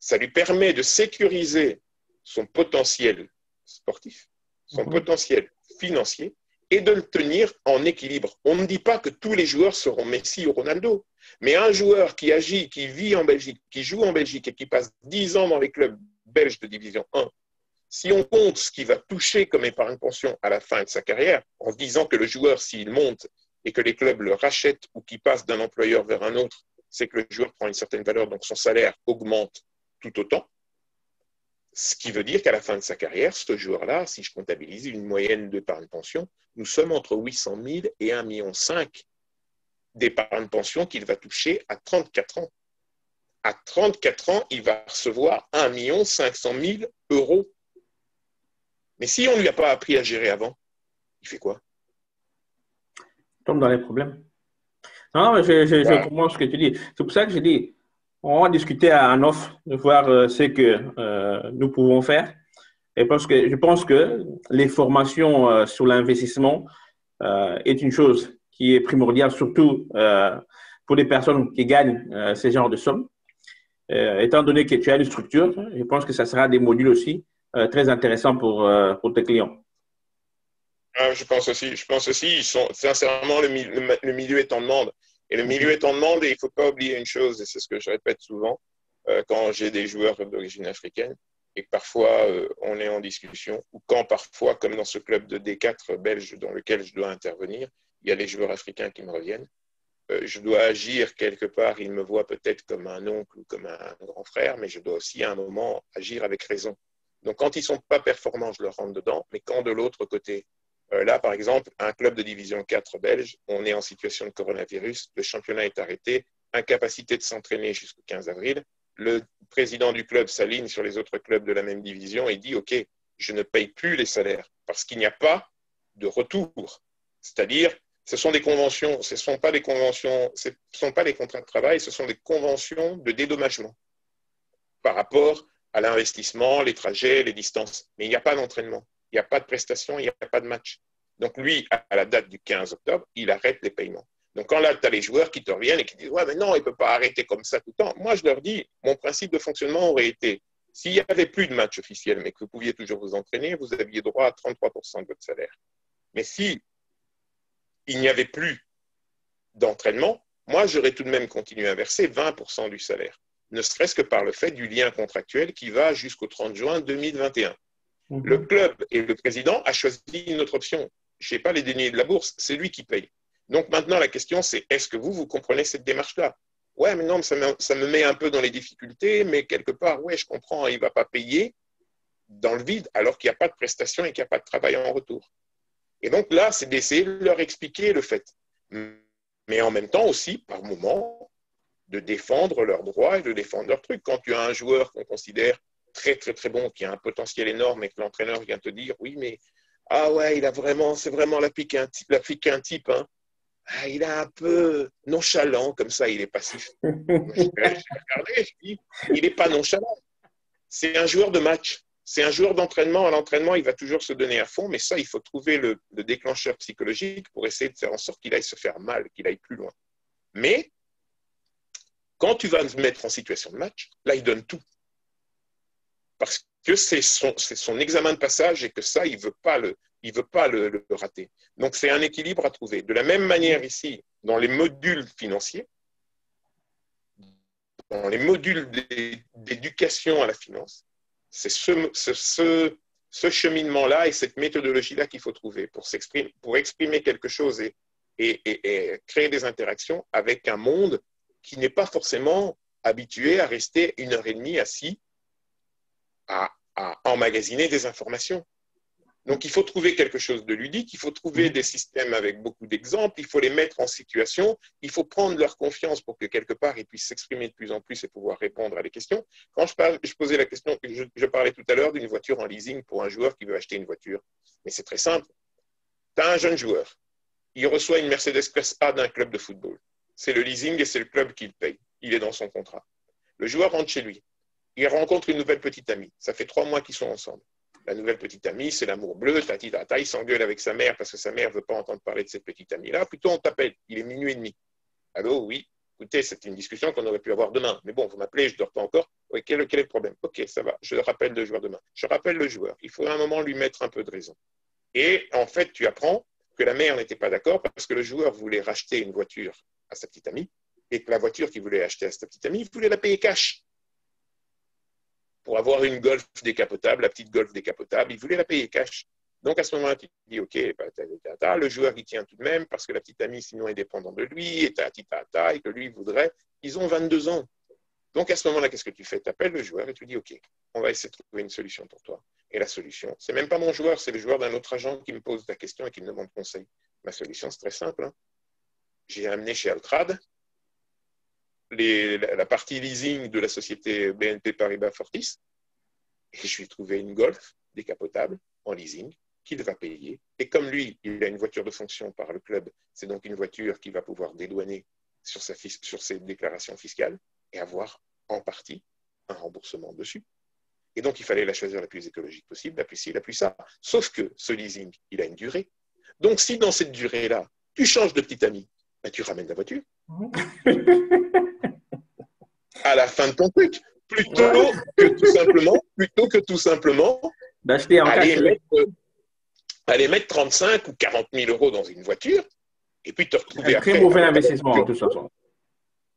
ça lui permet de sécuriser son potentiel sportif son mhm. potentiel financier et de le tenir en équilibre. On ne dit pas que tous les joueurs seront Messi ou Ronaldo, mais un joueur qui agit, qui vit en Belgique, qui joue en Belgique et qui passe 10 ans dans les clubs belges de division 1, si on compte ce qu'il va toucher comme épargne pension à la fin de sa carrière, en disant que le joueur, s'il monte et que les clubs le rachètent ou qu'il passe d'un employeur vers un autre, c'est que le joueur prend une certaine valeur, donc son salaire augmente tout autant. Ce qui veut dire qu'à la fin de sa carrière, ce joueur-là, si je comptabilise une moyenne d'épargne pension, nous sommes entre 800 000 et 1,5 million d'épargne pension qu'il va toucher à 34 ans. À 34 ans, il va recevoir 1 500 000 euros. Mais si on ne lui a pas appris à gérer avant, il fait quoi? Il tombe dans les problèmes. Non, je, je comprends ce que tu dis. C'est pour ça que je dis, on va discuter à un offre, de voir euh, ce que euh, nous pouvons faire. Et parce que je pense que les formations euh, sur l'investissement est une chose qui est primordiale, surtout pour les personnes qui gagnent ces genres de sommes. étant donné que tu as une structure, je pense que ça sera des modules aussi très intéressants pour, pour tes clients. Ah, je pense aussi. Je pense aussi. Ils sont, sincèrement, le, milieu est en demande. Et le milieu est en demande et il ne faut pas oublier une chose, et c'est ce que je répète souvent euh, quand j'ai des joueurs d'origine africaine et que parfois euh, on est en discussion, ou quand parfois, comme dans ce club de D4 belge dans lequel je dois intervenir, il y a les joueurs africains qui me reviennent. Euh, je dois agir quelque part, ils me voient peut-être comme un oncle ou comme un grand frère, mais je dois aussi à un moment agir avec raison. Donc quand ils ne sont pas performants, je leur rentre dedans, mais quand de l'autre côté, euh, là, par exemple, un club de division 4 belge, on est en situation de coronavirus, le championnat est arrêté, incapacité de s'entraîner jusqu'au 15 avril. Le président du club s'aligne sur les autres clubs de la même division et dit OK, je ne paye plus les salaires parce qu'il n'y a pas de retour. C'est-à-dire, ce sont des conventions, ce ne sont pas des conventions, ce sont pas des contrats de travail, ce sont des conventions de dédommagement par rapport l'investissement, les trajets, les distances. Mais il n'y a pas d'entraînement il n'y a pas de prestation, il n'y a pas de match. Donc lui, à la date du 15 octobre, il arrête les paiements. Donc quand là, tu as les joueurs qui te reviennent et qui disent, ouais, mais non, il ne peut pas arrêter comme ça tout le temps. Moi, je leur dis, mon principe de fonctionnement aurait été, s'il n'y avait plus de match officiel, mais que vous pouviez toujours vous entraîner, vous aviez droit à 33% de votre salaire. Mais si il n'y avait plus d'entraînement, moi, j'aurais tout de même continué à verser 20% du salaire, ne serait-ce que par le fait du lien contractuel qui va jusqu'au 30 juin 2021. Mhm. Le club et le président a choisi une autre option. Je n'ai pas les deniers de la bourse, c'est lui qui paye. Donc maintenant, la question, c'est est-ce que vous, vous comprenez cette démarche-là? Ouais, mais non, ça me, ça me, met un peu dans les difficultés, mais quelque part, ouais, je comprends, il ne va pas payer dans le vide alors qu'il n'y a pas de prestation et qu'il n'y a pas de travail en retour. Et donc là, c'est d'essayer de leur expliquer le fait. Mais en même temps aussi, par moment, de défendre leurs droits et de défendre leurs trucs. Quand tu as un joueur qu'on considère très, très, très bon, qui a un potentiel énorme et que l'entraîneur vient te dire, oui, mais ah ouais, il a vraiment, c'est vraiment la pique un type, la pique un type, hein. Ah, il est un peu nonchalant, comme ça, il est passif. je regardé, je dis, il n'est pas nonchalant. C'est un joueur de match. C'est un joueur d'entraînement. À l'entraînement, il va toujours se donner à fond, mais ça, il faut trouver le, le déclencheur psychologique pour essayer de faire en sorte qu'il aille se faire mal, qu'il aille plus loin. Mais quand tu vas se mettre en situation de match, là, il donne tout. Parce que c'est son, examen de passage et que ça, il ne veut pas, le, il veut pas le, rater. Donc, c'est un équilibre à trouver. De la même manière ici, dans les modules financiers, dans les modules d'éducation à la finance, c'est ce, cheminement-là et cette méthodologie-là qu'il faut trouver pour, s'exprimer, pour exprimer quelque chose et, créer des interactions avec un monde qui n'est pas forcément habitué à rester une heure et demie assis à, à emmagasiner des informations. Donc, il faut trouver quelque chose de ludique, il faut trouver des systèmes avec beaucoup d'exemples, il faut les mettre en situation, il faut prendre leur confiance pour que quelque part ils puissent s'exprimer de plus en plus et pouvoir répondre à des questions. Quand je, parle, je posais la question, je, je parlais tout à l'heure d'une voiture en leasing pour un joueur qui veut acheter une voiture. Mais c'est très simple. Tu as un jeune joueur, il reçoit une Mercedes Classe A d'un club de football. C'est le leasing et c'est le club qui le paye. Il est dans son contrat. Le joueur rentre chez lui il rencontre une nouvelle petite amie. Ça fait trois mois qu'ils sont ensemble. La nouvelle petite amie, c'est l'amour bleu, il s'engueule avec sa mère parce que sa mère ne veut pas entendre parler de cette petite amie-là. Plutôt, on t'appelle, il est minuit et demi. Allô, oui, écoutez, c'est une discussion qu'on aurait pu avoir demain. Mais bon, vous m'appelez, je ne dors pas encore. Oui, quel, est le problème? Ok, ça va, je rappelle le joueur demain. Je rappelle le joueur. Il faut à un moment lui mettre un peu de raison. Et en fait, tu apprends que la mère n'était pas d'accord parce que le joueur voulait racheter une voiture à sa petite amie et que la voiture qu'il voulait acheter à sa petite amie, il voulait la payer cash pour avoir une Golf décapotable, la petite Golf décapotable. Il voulait la payer cash. Donc à ce moment-là, tu te dis, OK, bah, le joueur il tient tout de même parce que la petite amie, sinon, est dépendant de lui, et ta, ta, et que lui voudrait. Ils ont 22 ans. Donc à ce moment-là, qu'est-ce que tu fais? Tu appelles le joueur et tu dis, OK, on va essayer de trouver une solution pour toi. Et la solution, c'est même pas mon joueur, c'est le joueur d'un autre agent qui me pose la question et qui me demande conseil. Ma solution, c'est très simple. Hein. J'ai amené chez Altrad la, partie leasing de la société BNP Paribas Fortis et je lui ai trouvé une Golf décapotable en leasing qu'il va payer. Et comme lui, il a une voiture de fonction par le club, c'est donc une voiture qu'il va pouvoir dédouaner sur, sur ses déclarations fiscales et avoir en partie un remboursement dessus. Et donc, il fallait la choisir la plus écologique possible, la plus ci, la plus ça. Sauf que ce leasing, il a une durée. Donc, si dans cette durée-là, tu changes de petit ami, ben, tu ramènes la voiture. à la fin de ton truc. Plutôt que tout simplement, plutôt que tout simplement d'acheter en aller, mettre, aller mettre 35 ou 40 000 euros dans une voiture et puis te retrouver un très mauvais investissement de toute façon.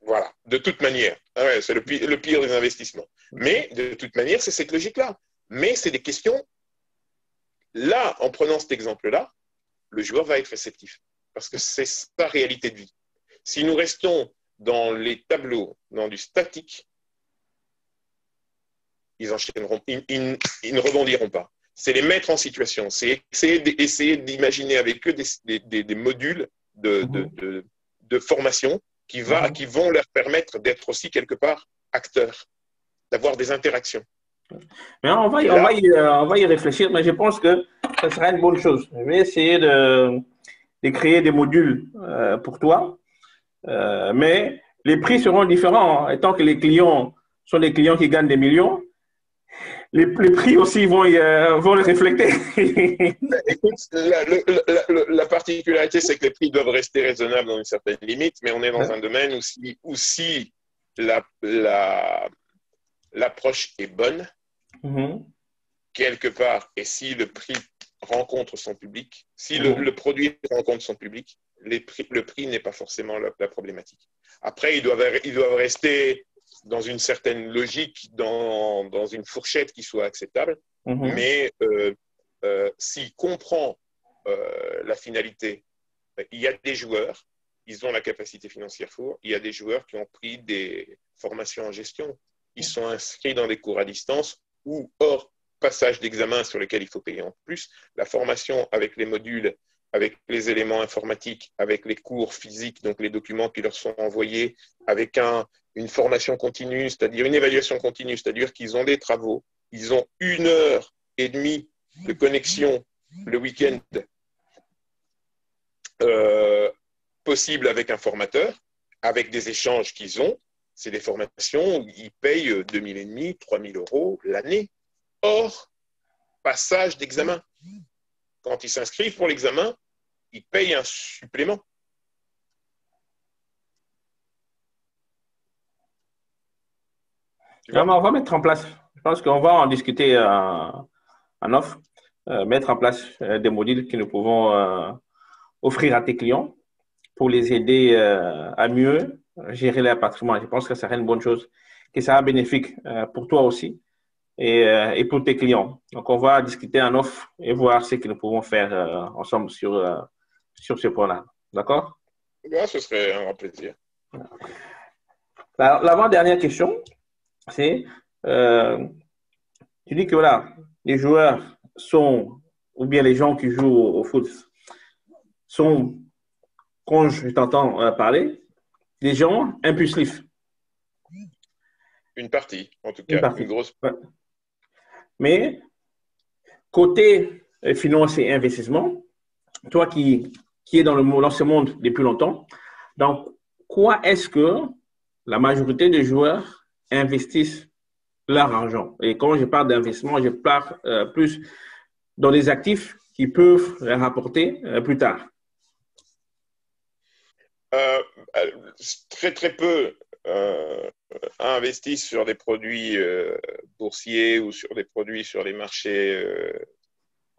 Voilà, de toute manière. Ah c'est le pire, le pire des investissements. Mais de toute manière, c'est cette logique-là. Mais c'est des questions. Là, en prenant cet exemple-là, le joueur va être réceptif parce que c'est sa réalité de vie. Si nous restons dans les tableaux, dans du statique, ils, enchaîneront, ils, ne rebondiront pas. C'est les mettre en situation, c'est essayer d'imaginer avec eux des, modules de, de, de, formation qui, va, mhm. qui vont leur permettre d'être aussi quelque part acteurs, d'avoir des interactions. Mais on va, y, on, va y, euh, on va, y, réfléchir, mais je pense que ce sera une bonne chose. Je vais essayer de, de créer des modules euh, pour toi euh, mais les prix seront différents. Hein. Étant que les clients sont des clients qui gagnent des millions, les, prix aussi vont, euh, vont le refléter. Écoute, la, particularité, c'est que les prix doivent rester raisonnables dans une certaine limite, mais on est dans un domaine où si, où si l'approche est bonne, mm-hmm. quelque part, et si le prix rencontre son public, si le, le produit rencontre son public, le prix n'est pas forcément la, problématique. Après, ils doivent, ils doivent rester dans une certaine logique, dans, dans une fourchette qui soit acceptable. Mhm. Mais euh, euh, s'il comprend euh, la finalité, il y a des joueurs, ils ont la capacité financière pour, il y a des joueurs qui ont pris des formations en gestion, ils sont inscrits dans des cours à distance ou hors passage d'examen sur lesquels il faut payer en plus, la formation avec les modules avec les éléments informatiques, avec les cours physiques, donc les documents qui leur sont envoyés, avec un, une formation continue, c'est-à-dire une évaluation continue, c'est-à-dire qu'ils ont des travaux, ils ont une heure et demie de connexion le week-end euh, possible avec un formateur, avec des échanges qu'ils ont. C'est des formations où ils payent 2000 et demi, 3000 euros l'année, hors passage d'examen. Quand ils s'inscrivent pour l'examen, ils payent un supplément. on va mettre en place, je pense qu'on va en discuter euh, en offre, euh, mettre en place euh, des modules que nous pouvons offrir à tes clients pour les aider à mieux gérer leur patrimoine. Je pense que ça serait une bonne chose, que ça sera bénéfique pour toi aussi euh, et, pour tes clients. Donc, on va discuter en offre et voir ce que nous pouvons faire euh, ensemble sur, euh, sur ce point-là. D'accord? Ce serait un grand plaisir. L'avant-dernière question, c'est, tu dis que voilà, les joueurs sont, ou bien les gens qui jouent au, foot, sont, quand je t'entends parler, des gens impulsifs. Une partie, en tout cas, une, grosse. Mais côté euh, finance et investissement, toi qui, qui es dans, ce monde depuis longtemps, donc quoi est-ce que la majorité des joueurs investissent leur argent? Et quand je parle d'investissement, je parle euh, plus dans les actifs qui peuvent rapporter euh, plus tard. très très peu investissent sur des produits euh, boursiers ou sur des produits sur les marchés euh,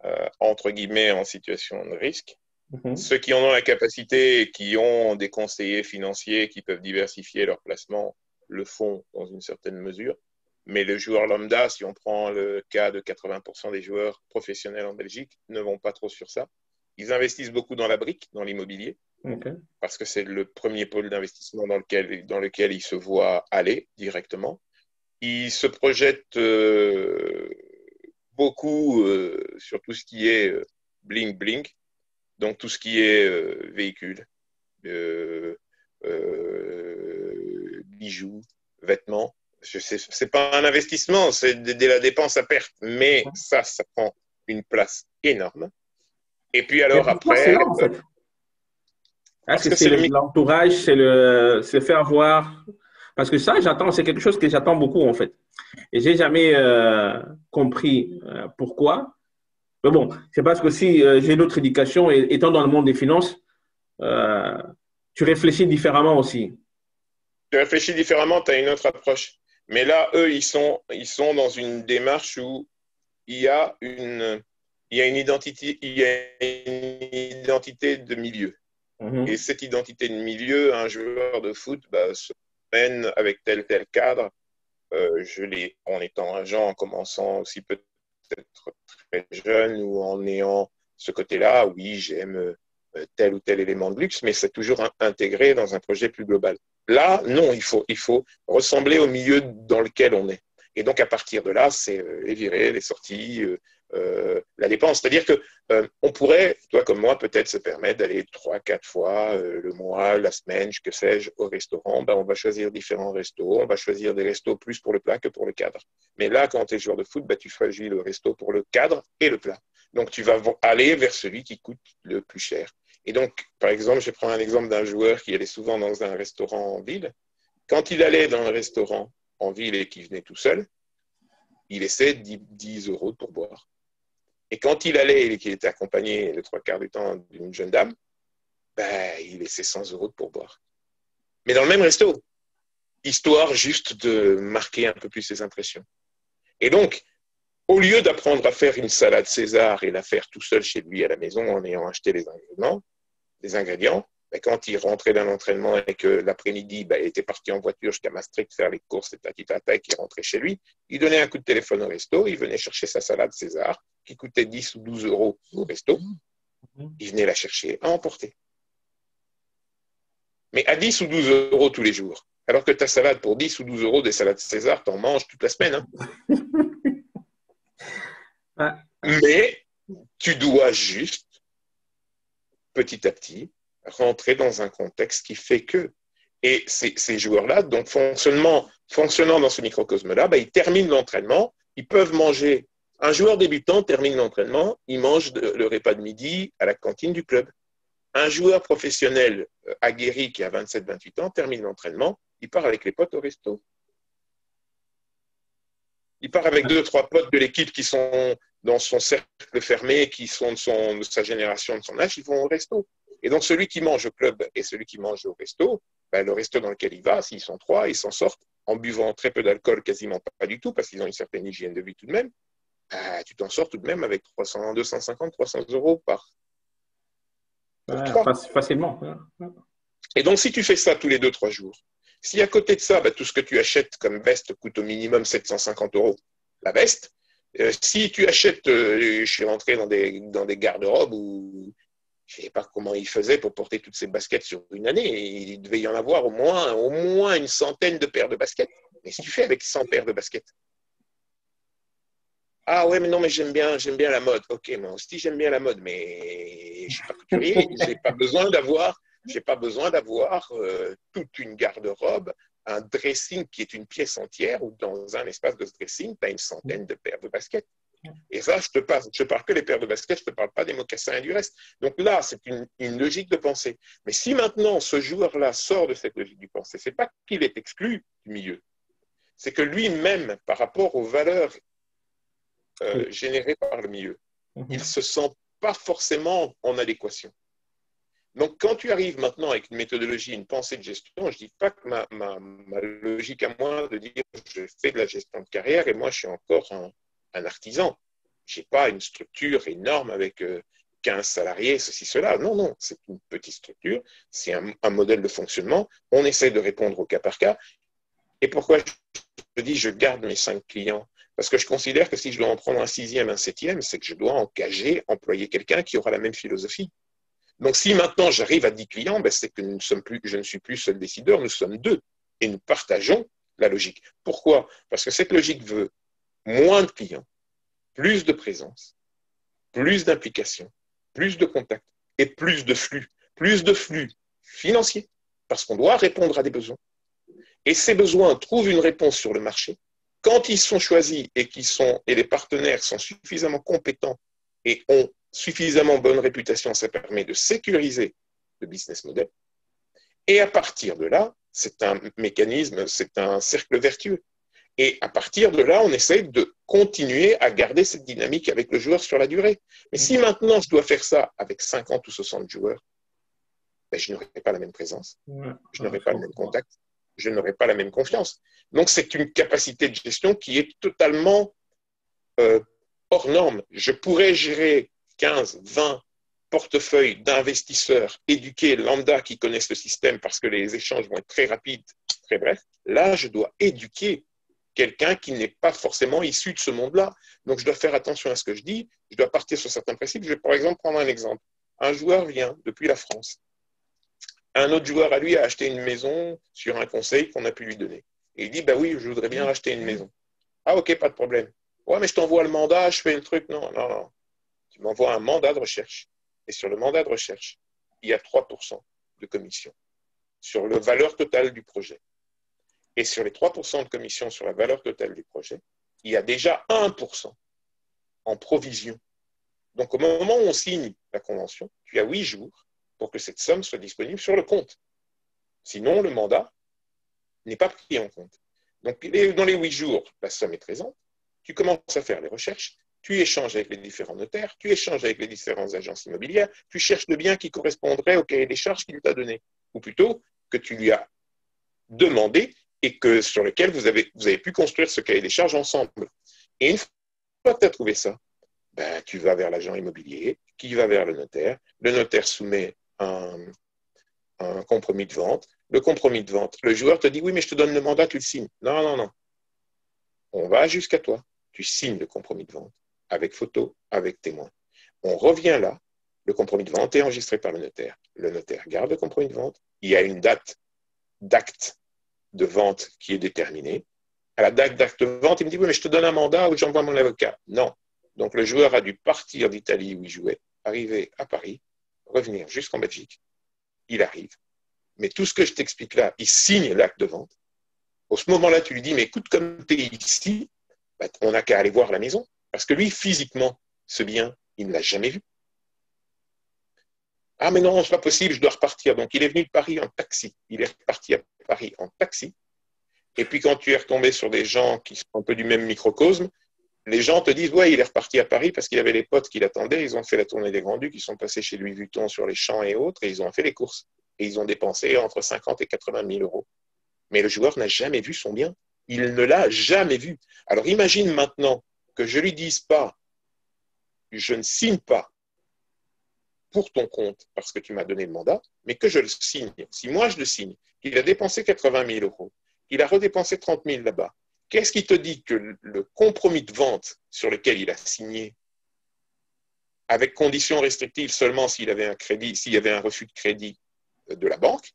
euh, entre guillemets en situation de risque. Mhm. Ceux qui en ont la capacité et qui ont des conseillers financiers qui peuvent diversifier leurs placements le font dans une certaine mesure. Mais le joueur lambda, si on prend le cas de 80% des joueurs professionnels en Belgique, ne vont pas trop sur ça. Ils investissent beaucoup dans la brique, dans l'immobilier parce que c'est le premier pôle d'investissement dans lequel, dans lequel il se voit aller directement. Il se projette euh, beaucoup euh, sur tout ce qui est euh, bling bling, donc tout ce qui est véhicule, bijoux, vêtements. Ce n'est pas un investissement, c'est de, la dépense à perte, mais ça, ça prend une place énorme. Et puis alors après. Est-ce que, c'est l'entourage, c'est le, se faire voir Parce que ça, j'attends, c'est quelque chose que j'attends beaucoup en fait. Et j'ai jamais euh, compris euh, pourquoi. Mais bon, c'est parce que si euh, j'ai d'autres éducation et étant dans le monde des finances, tu réfléchis différemment aussi. Tu réfléchis différemment, tu as une autre approche. Mais là, eux, ils sont, ils sont dans une démarche où il y a une, il y a une identité, il y a une identité de milieu. Mhm. Et cette identité de milieu, un joueur de foot bah, se mène avec tel tel cadre. Euh, je l'ai en étant agent, en commençant aussi peut-être très jeune ou en ayant ce côté-là. Oui, j'aime euh, tel ou tel élément de luxe, mais c'est toujours intégré dans un projet plus global. Là, non, il faut, il faut ressembler au milieu dans lequel on est. Et donc, à partir de là, c'est euh, les virées, les sorties, euh, la dépense. C'est-à-dire que euh, on pourrait, toi comme moi, peut-être se permettre d'aller trois, quatre fois euh, le mois, la semaine, que sais-je, au restaurant. Ben, on va choisir différents restos. On va choisir des restos plus pour le plat que pour le cadre. Mais là, quand tu es joueur de foot, ben, tu choisis le resto pour le cadre et le plat. Donc, tu vas aller vers celui qui coûte le plus cher. Et donc, par exemple, je prends un exemple d'un joueur qui allait souvent dans un restaurant en ville. Quand il allait dans un restaurant en ville et qu'il venait tout seul, il laissait 10 euros pour boire. Et quand il allait et qu'il était accompagné le trois quarts du temps d'une jeune dame, ben, il laissait 100 euros de pourboire. Mais dans le même resto, histoire juste de marquer un peu plus ses impressions. Et donc, au lieu d'apprendre à faire une salade César et la faire tout seul chez lui à la maison en ayant acheté les les ingrédients ben, quand il rentrait d'un entraînement et que l'après-midi, ben, il était parti en voiture jusqu'à Maastricht faire les courses et tati tata et qu'il rentrait chez lui, il donnait un coup de téléphone au resto, il venait chercher sa salade César, qui coûtait 10 ou 12 euros au resto. Il venait la chercher à emporter. Mais à 10 ou 12 euros tous les jours. Alors que ta salade pour 10 ou 12 euros des salades César, t'en manges toute la semaine. Hein. Mais tu dois juste, petit à petit, rentrer dans un contexte qui fait que. Et ces, joueurs-là, donc fonctionnement, fonctionnant dans ce microcosme-là, ben, ils terminent l'entraînement, ils peuvent manger. Un joueur débutant termine l'entraînement, il mange le repas de midi à la cantine du club. Un joueur professionnel euh, aguerri qui a 27-28 ans termine l'entraînement, il part avec les potes au resto. Il part avec deux, trois potes de l'équipe qui sont dans son cercle fermé, qui sont de, son, de sa génération, de son âge, ils vont au resto. Et donc, celui qui mange au club et celui qui mange au resto, ben, le resto dans lequel il va, s'ils sont trois, ils s'en sortent en buvant très peu d'alcool, quasiment pas du tout, parce qu'ils ont une certaine hygiène de vie tout de même. Ben, tu t'en sors tout de même avec 300, 250, 300 euros par. facilement. Et donc, si tu fais ça tous les deux, trois jours, si à côté de ça, ben, tout ce que tu achètes comme veste coûte au minimum 750 euros, la veste, euh, si tu achètes, euh, je suis rentré dans des, dans des garde-robes où je ne sais pas comment il faisait pour porter toutes ces baskets sur une année. Il devait y en avoir au moins, au moins une centaine de paires de baskets. Mais si tu fais avec 100 paires de baskets? Ah ouais, mais non, mais j'aime bien, j'aime bien la mode. Ok, moi aussi j'aime bien la mode, mais je ne suis pas couturier. Je n'ai pas besoin d'avoir, j'ai pas besoin d'avoir euh, toute une garde-robe, un dressing qui est une pièce entière, ou dans un espace de dressing, tu as une centaine de paires de baskets. Et ça, je te parle, je parle que des paires de baskets, je ne te parle pas des mocassins et du reste. Donc là, c'est une, logique de pensée. Mais si maintenant ce joueur-là sort de cette logique de pensée, c'est pas qu'il est exclu du milieu, c'est que lui-même, par rapport aux valeurs euh, générées par le milieu, mhm. il ne se sent pas forcément en adéquation. Donc, quand tu arrives maintenant avec une méthodologie, une pensée de gestion, je ne dis pas que ma, logique à moi de dire je fais de la gestion de carrière et moi je suis encore un, un artisan. Je n'ai pas une structure énorme avec 15 euh, salariés, ceci, cela. Non, non, c'est une petite structure, c'est un, modèle de fonctionnement. On essaie de répondre au cas par cas. Et pourquoi je dis je garde mes cinq clients? Parce que je considère que si je dois en prendre un sixième, un septième, c'est que je dois engager, employer quelqu'un qui aura la même philosophie. Donc si maintenant j'arrive à 10 clients, ben, c'est que nous sommes plus, je ne suis plus seul décideur, nous sommes deux. Et nous partageons la logique. Pourquoi? Parce que cette logique veut moins de clients, plus de présence, plus d'implication, plus de contact et plus de flux, plus de flux financiers, parce qu'on doit répondre à des besoins. Et ces besoins trouvent une réponse sur le marché. Quand ils sont choisis et, sont, et les partenaires sont suffisamment compétents et ont suffisamment bonne réputation, ça permet de sécuriser le business model. Et à partir de là, c'est un mécanisme, c'est un cercle vertueux. Et à partir de là, on essaye de continuer à garder cette dynamique avec le joueur sur la durée. Mais si maintenant je dois faire ça avec 50 ou 60 joueurs, ben, je n'aurai pas la même présence, je n'aurai pas le même contact, je n'aurai pas la même confiance. Donc c'est une capacité de gestion qui est totalement euh, hors norme. Je pourrais gérer 15, 20 portefeuilles d'investisseurs éduqués, lambda, qui connaissent le système parce que les échanges vont être très rapides, très brefs. Là, je dois éduquer quelqu'un qui n'est pas forcément issu de ce monde-là. Donc, je dois faire attention à ce que je dis. Je dois partir sur certains principes. Je vais, par exemple, prendre un exemple. Un joueur vient depuis la France. Un autre joueur à lui a acheté une maison sur un conseil qu'on a pu lui donner. Et il dit, bah oui, je voudrais bien acheter une maison. Ah, ok, pas de problème. Ouais, mais je t'envoie le mandat, je fais le truc. Non, non, non. Tu m'envoies un mandat de recherche. Et sur le mandat de recherche, il y a 3% de commission sur la valeur totale du projet. Et sur les 3% de commission sur la valeur totale du projet, il y a déjà 1% en provision. Donc au moment où on signe la convention, tu as 8 jours pour que cette somme soit disponible sur le compte. Sinon, le mandat n'est pas pris en compte. Donc dans les 8 jours, la somme est présente, tu commences à faire les recherches, tu échanges avec les différents notaires, tu échanges avec les différentes agences immobilières, tu cherches le bien qui correspondrait au cahier des charges qu'il t'a donné, ou plutôt que tu lui as demandé et que, sur lequel vous avez, pu construire ce cahier des charges ensemble. Et une fois que tu as trouvé ça, ben, tu vas vers l'agent immobilier, qui va vers le notaire. Le notaire soumet un, un compromis de vente. Le compromis de vente, le joueur te dit oui, mais je te donne le mandat, tu le signes. Non, non, non. On va jusqu'à toi. Tu signes le compromis de vente avec photo, avec témoin. On revient là. Le compromis de vente est enregistré par le notaire. Le notaire garde le compromis de vente. Il y a une date d'acte de vente qui est déterminée. À la date d'acte de vente, il me dit Oui, mais je te donne un mandat ou j'envoie mon avocat. Non. Donc le joueur a dû partir d'Italie où il jouait, arriver à Paris, revenir jusqu'en Belgique. Il arrive. Mais tout ce que je t'explique là, il signe l'acte de vente. Au ce moment-là, tu lui dis Mais écoute, comme tu es ici, bah, on n'a qu'à aller voir la maison. Parce que lui, physiquement, ce bien, il ne l'a jamais vu. Ah, mais non, c'est pas possible, je dois repartir. Donc, il est venu de Paris en taxi. Il est reparti à Paris en taxi. Et puis, quand tu es retombé sur des gens qui sont un peu du même microcosme, les gens te disent Ouais, il est reparti à Paris parce qu'il avait les potes qui l'attendaient. Ils ont fait la tournée des Grands-Ducs, ils sont passés chez Louis Vuitton sur les champs et autres, et ils ont fait les courses. Et ils ont dépensé entre 50 et 80 000 euros. Mais le joueur n'a jamais vu son bien. Il ne l'a jamais vu. Alors, imagine maintenant que je lui dise pas, je ne signe pas pour ton compte parce que tu m'as donné le mandat, mais que je le signe. Si moi je le signe, qu'il a dépensé 80 000 euros, qu'il a redépensé 30 000 là-bas, qu'est-ce qui te dit que le compromis de vente sur lequel il a signé, avec conditions restrictives seulement s'il avait un crédit, s'il y avait un refus de crédit de la banque,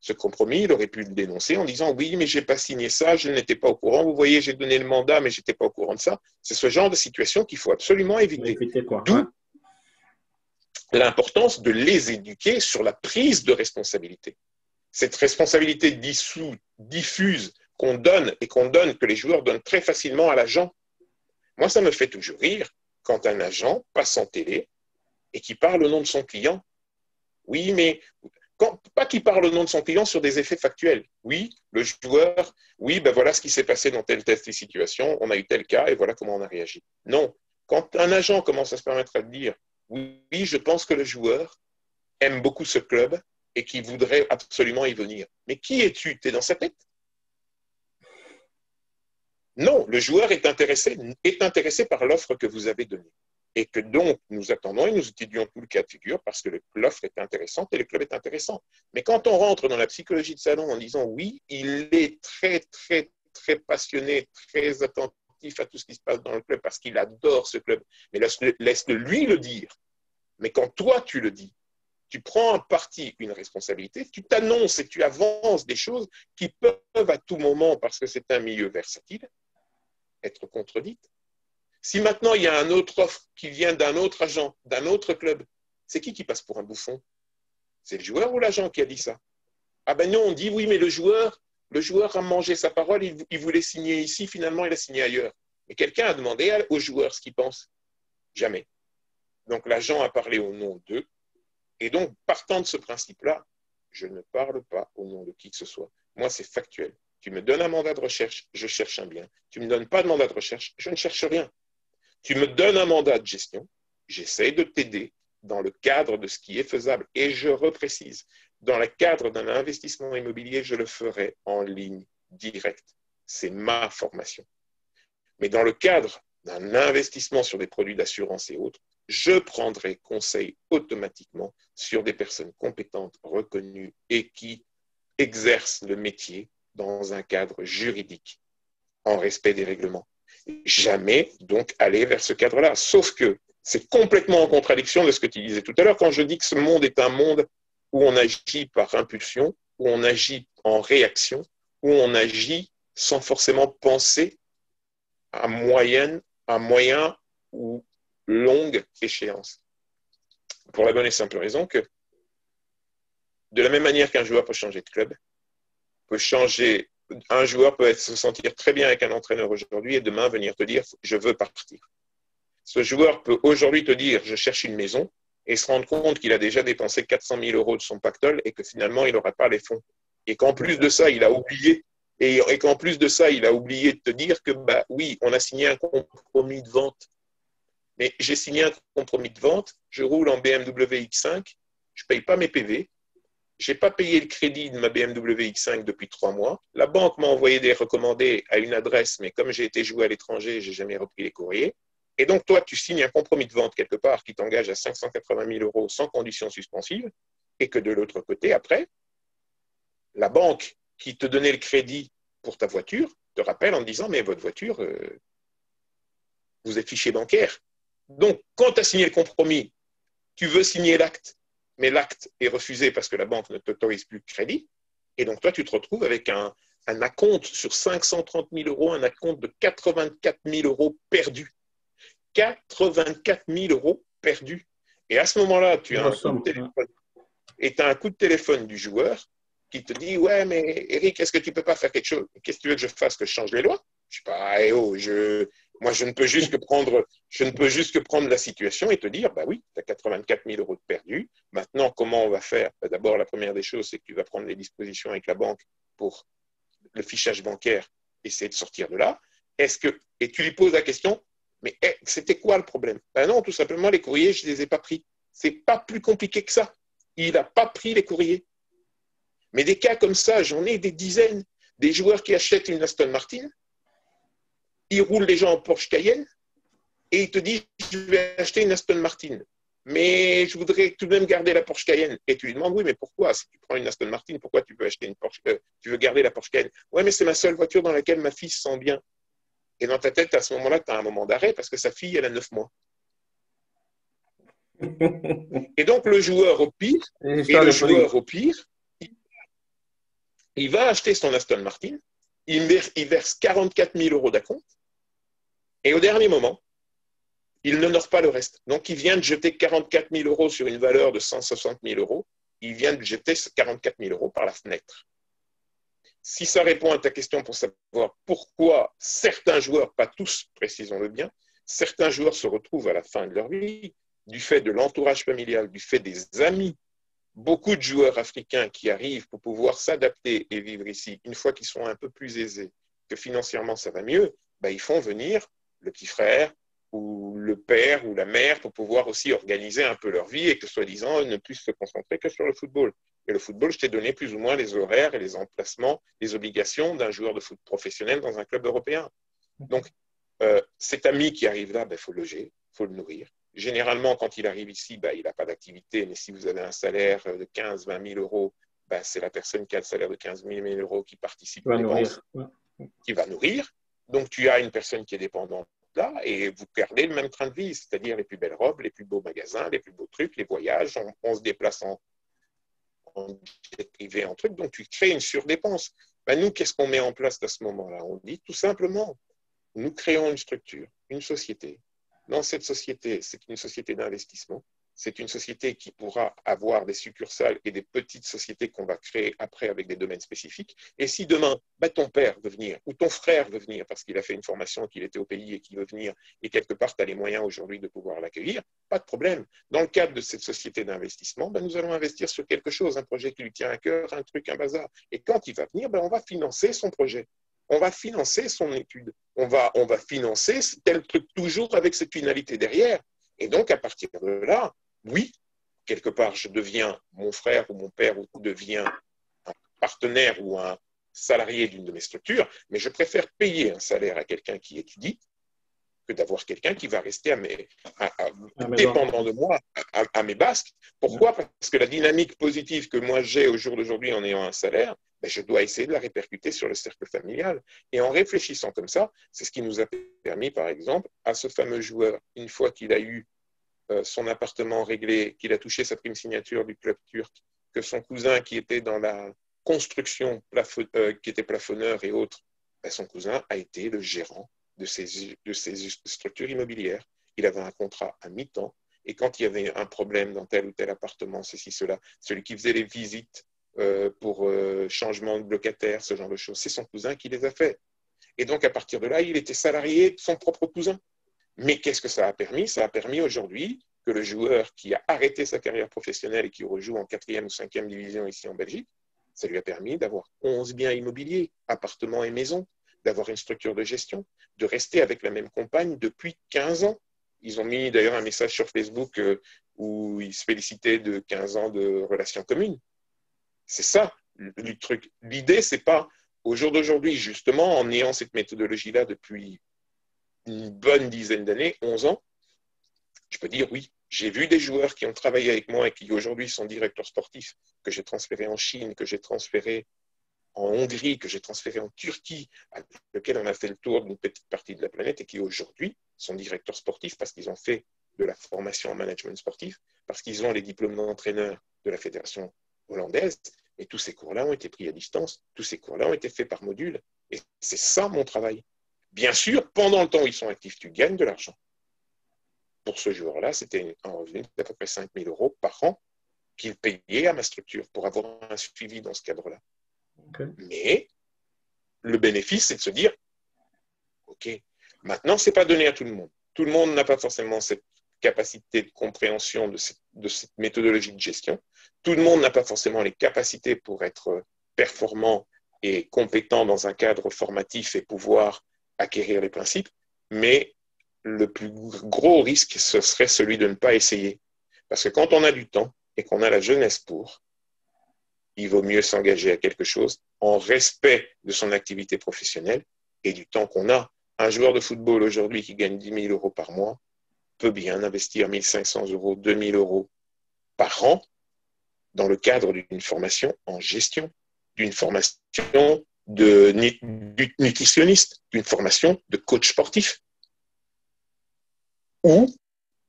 ce compromis, il aurait pu le dénoncer en disant oui, mais je n'ai pas signé ça, je n'étais pas au courant. Vous voyez, j'ai donné le mandat, mais je n'étais pas au courant de ça. C'est ce genre de situation qu'il faut absolument éviter. D'où l'importance de les éduquer sur la prise de responsabilité. Cette responsabilité dissous, diffuse qu'on donne et qu'on donne, que les joueurs donnent très facilement à l'agent. Moi, ça me fait toujours rire quand un agent passe en télé et qui parle au nom de son client. Oui, mais pas qu'il parle au nom de son client sur des effets factuels. Oui, le joueur, oui, ben voilà ce qui s'est passé dans telle test de situation, on a eu tel cas et voilà comment on a réagi. Non, quand un agent commence à se permettre de dire oui, je pense que le joueur aime beaucoup ce club et qu'il voudrait absolument y venir. Mais qui es-tu? Tu dans sa tête? Non, le joueur est intéressé, est intéressé par l'offre que vous avez donnée et que donc nous attendons et nous étudions tout le cas de figure parce que l'offre est intéressante et le club est intéressant. Mais quand on rentre dans la psychologie de salon en disant oui, il est très, très, très passionné, très attentif à tout ce qui se passe dans le club parce qu'il adore ce club, mais laisse-le lui le dire. Mais quand toi tu le dis, tu prends en partie une responsabilité, tu t'annonces et tu avances des choses qui peuvent à tout moment, parce que c'est un milieu versatile, être contredites. Si maintenant il y a un autre offre qui vient d'un autre agent, d'un autre club, c'est qui qui passe pour un bouffon? C'est le joueur ou l'agent qui a dit ça? Ah ben non, on dit oui, mais le joueur, le joueur a mangé sa parole, il, voulait signer ici, finalement il a signé ailleurs. Mais quelqu'un a demandé au joueur ce qu'il pense Jamais. Donc l'agent a parlé au nom d'eux. Et donc, partant de ce principe-là, je ne parle pas au nom de qui que ce soit. Moi, c'est factuel. Tu me donnes un mandat de recherche, je cherche un bien. Tu ne me donnes pas de mandat de recherche, je ne cherche rien. Tu me donnes un mandat de gestion, j'essaie de t'aider dans le cadre de ce qui est faisable. Et je reprécise, dans le cadre d'un investissement immobilier, je le ferai en ligne directe. C'est ma formation. Mais dans le cadre d'un investissement sur des produits d'assurance et autres, je prendrai conseil automatiquement sur des personnes compétentes, reconnues et qui exercent le métier dans un cadre juridique, en respect des règlements jamais donc aller vers ce cadre-là. Sauf que c'est complètement en contradiction de ce que tu disais tout à l'heure quand je dis que ce monde est un monde où on agit par impulsion, où on agit en réaction, où on agit sans forcément penser à moyenne, moyen ou longue échéance. Pour la bonne et simple raison que de la même manière qu'un joueur peut changer de club, peut changer un joueur peut se sentir très bien avec un entraîneur aujourd'hui et demain venir te dire je veux partir. Ce joueur peut aujourd'hui te dire je cherche une maison et se rendre compte qu'il a déjà dépensé 400 000 euros de son pactole et que finalement il n'aura pas les fonds. Et qu'en plus de ça, il a oublié et, qu'en plus de ça, il a oublié de te dire que bah oui, on a signé un compromis de vente. Mais j'ai signé un compromis de vente, je roule en BMW X5, je ne paye pas mes PV, je n'ai pas payé le crédit de ma BMW X5 depuis trois mois. La banque m'a envoyé des recommandés à une adresse, mais comme j'ai été joué à l'étranger, je n'ai jamais repris les courriers. Et donc, toi, tu signes un compromis de vente quelque part qui t'engage à 580 000 euros sans condition suspensive. et que de l'autre côté, après, la banque qui te donnait le crédit pour ta voiture te rappelle en disant, mais votre voiture, euh, vous êtes fichier bancaire. Donc, quand tu as signé le compromis, tu veux signer l'acte, mais l'acte est refusé parce que la banque ne t'autorise plus de crédit. Et donc, toi, tu te retrouves avec un, un acompte sur 530 000 euros, un acompte de 84 000 euros perdus. 84 000 euros perdus. Et à ce moment-là, tu as un coup de téléphone, et tu as un coup de téléphone du joueur qui te dit Ouais, mais Eric, est-ce que tu ne peux pas faire quelque chose? Qu'est-ce que tu veux que je fasse? Que je change les lois? Je ne sais pas, eh oh, je, moi, je ne peux juste que prendre, je ne peux juste que prendre la situation et te dire, bah oui, tu as 84 000 euros de perdus. Maintenant, comment on va faire? Bah, D'abord, la première des choses, c'est que tu vas prendre les dispositions avec la banque pour le fichage bancaire, essayer de sortir de là. Est-ce que et tu lui poses la question, mais eh, c'était quoi le problème? Ben non, tout simplement, les courriers, je ne les ai pas pris. C'est pas plus compliqué que ça. Il n'a pas pris les courriers. Mais des cas comme ça, j'en ai des dizaines. Des joueurs qui achètent une Aston Martin, ils roulent les gens en Porsche Cayenne et ils te disent Je vais acheter une Aston Martin mais je voudrais tout de même garder la Porsche Cayenne. Et tu lui demandes, oui, mais pourquoi? Si tu prends une Aston Martin, pourquoi tu veux acheter une Porsche euh, Tu veux garder la Porsche Cayenne? Oui, mais c'est ma seule voiture dans laquelle ma fille se sent bien. Et dans ta tête, à ce moment-là, tu as un moment d'arrêt parce que sa fille, elle a 9 mois. Et donc, le joueur au pire, et le joueur au pire, il va acheter son Aston Martin, il verse 44 000 euros d'acompte, et au dernier moment, il n'honore pas le reste. Donc, il vient de jeter 44 000 euros sur une valeur de 160 000 euros. Il vient de jeter 44 000 euros par la fenêtre. Si ça répond à ta question pour savoir pourquoi certains joueurs, pas tous, précisons-le bien, certains joueurs se retrouvent à la fin de leur vie du fait de l'entourage familial, du fait des amis. Beaucoup de joueurs africains qui arrivent pour pouvoir s'adapter et vivre ici, une fois qu'ils sont un peu plus aisés, que financièrement ça va mieux, ben, ils font venir le petit frère, ou le père ou la mère pour pouvoir aussi organiser un peu leur vie et que soi-disant ils ne puissent se concentrer que sur le football. Et le football, je t'ai donné plus ou moins les horaires et les emplacements, les obligations d'un joueur de foot professionnel dans un club européen. Donc, euh, cet ami qui arrive là, il ben, faut le loger, il faut le nourrir. Généralement, quand il arrive ici, ben, il n'a pas d'activité, mais si vous avez un salaire de 15, 20 000 euros, ben, c'est la personne qui a le salaire de 15 000 euros qui participe aux dépenses, qui va nourrir. Donc, tu as une personne qui est dépendante là et vous gardez le même train de vie, c'est-à-dire les plus belles robes, les plus beaux magasins, les plus beaux trucs, les voyages, on, se déplace en, en privé, en truc, donc tu crées une surdépense. Ben nous, qu'est-ce qu'on met en place à ce moment-là? On dit tout simplement, nous créons une structure, une société. Dans cette société, c'est une société d'investissement c'est une société qui pourra avoir des succursales et des petites sociétés qu'on va créer après avec des domaines spécifiques. Et si demain, bah, ton père veut venir ou ton frère veut venir parce qu'il a fait une formation, qu'il était au pays et qu'il veut venir, et quelque part, tu as les moyens aujourd'hui de pouvoir l'accueillir, pas de problème. Dans le cadre de cette société d'investissement, bah, nous allons investir sur quelque chose, un projet qui lui tient à cœur, un truc, un bazar. Et quand il va venir, bah, on va financer son projet on va financer son étude, on va, on va financer tel truc toujours avec cette finalité derrière. Et donc, à partir de là, oui, quelque part, je deviens mon frère ou mon père ou deviens un partenaire ou un salarié d'une de mes structures, mais je préfère payer un salaire à quelqu'un qui étudie que d'avoir quelqu'un qui va rester à mes, dépendant de moi, à, mes basques. Pourquoi? Parce que la dynamique positive que moi j'ai au jour d'aujourd'hui en ayant un salaire, ben, je dois essayer de la répercuter sur le cercle familial. Et en réfléchissant comme ça, c'est ce qui nous a permis, par exemple, à ce fameux joueur, une fois qu'il a eu son appartement réglé, qu'il a touché sa prime signature du club turc, que son cousin qui était dans la construction, euh, qui était plafonneur et autres, ben, son cousin a été le gérant de ces, de ces structures immobilières. Il avait un contrat à mi-temps et quand il y avait un problème dans tel ou tel appartement, ceci, cela, celui qui faisait les visites euh, pour changement de locataire, ce genre de choses, c'est son cousin qui les a fait. Et donc, à partir de là, il était salarié de son propre cousin. Mais qu'est-ce que ça a permis? Ça a permis aujourd'hui que le joueur qui a arrêté sa carrière professionnelle et qui rejoue en quatrième ou cinquième division ici en Belgique, ça lui a permis d'avoir 11 biens immobiliers, appartements et maisons, d'avoir une structure de gestion, de rester avec la même compagne depuis 15 ans. Ils ont mis d'ailleurs un message sur Facebook euh, où ils se félicitaient de 15 ans de relations communes. C'est ça le truc. L'idée, c'est pas au jour d'aujourd'hui, justement, en ayant cette méthodologie-là depuis une bonne dizaine d'années, 11 ans, je peux dire oui, J'ai vu des joueurs qui ont travaillé avec moi et qui aujourd'hui sont directeurs sportifs, que j'ai transférés en Chine, que j'ai transférés en Hongrie, que j'ai transféré en Turquie, avec lequel on a fait le tour d'une petite partie de la planète et qui aujourd'hui sont directeurs sportifs parce qu'ils ont fait de la formation en management sportif, parce qu'ils ont les diplômes d'entraîneur de la fédération hollandaise. Et tous ces cours-là ont été pris à distance, tous ces cours-là ont été faits par module. Et c'est ça mon travail. Bien sûr, pendant le temps où ils sont actifs, tu gagnes de l'argent. Pour ce joueur-là, c'était un revenu d'à peu près 5 000 euros par an qu'il payait à ma structure pour avoir un suivi dans ce cadre-là. Mais le bénéfice, c'est de se dire, OK, maintenant, ce n'est pas donné à tout le monde. Tout le monde n'a pas forcément cette capacité de compréhension de cette, de cette, méthodologie de gestion. Tout le monde n'a pas forcément les capacités pour être performant et compétent dans un cadre formatif et pouvoir acquérir les principes. Mais le plus gros risque, ce serait celui de ne pas essayer. Parce que quand on a du temps et qu'on a la jeunesse pour, il vaut mieux s'engager à quelque chose en respect de son activité professionnelle et du temps qu'on a. Un joueur de football aujourd'hui qui gagne 10 000 euros par mois peut bien investir 1 500 euros, 2 000 euros par an dans le cadre d'une formation en gestion, d'une formation de nutritionniste, d'une formation de coach sportif ou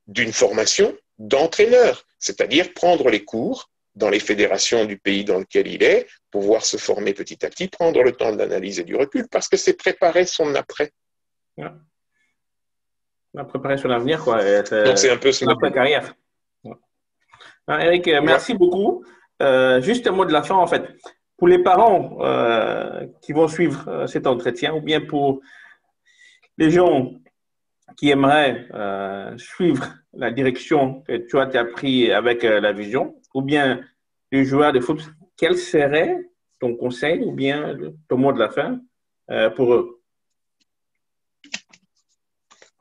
d'une formation d'entraîneur, c'est-à-dire prendre les cours dans les fédérations du pays dans lequel il est, pouvoir se former petit à petit, prendre le temps de l'analyse et du recul, parce que c'est préparer son après. Ouais. Préparer son avenir, quoi. Donc c'est un peu son après carrière. Ah, Eric, merci beaucoup. Euh, juste un mot de la fin, en fait. Pour les parents euh, qui vont suivre euh, cet entretien, ou bien pour les gens qui aimeraient euh, suivre la direction que tu as pris avec la vision, ou bien les joueurs de foot, quel serait ton conseil ou bien ton mot de la fin pour eux?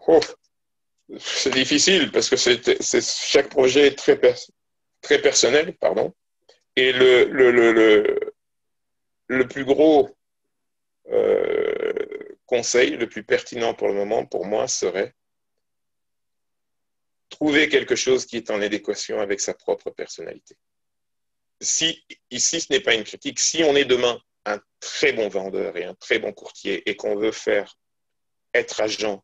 Oh, C'est difficile parce que chaque projet est très, très personnel, pardon. Et le, le, le plus gros conseil le plus pertinent pour le moment, pour moi, serait trouver quelque chose qui est en adéquation avec sa propre personnalité. Si, ici, ce n'est pas une critique, si on est demain un très bon vendeur et un très bon courtier et qu'on veut faire être agent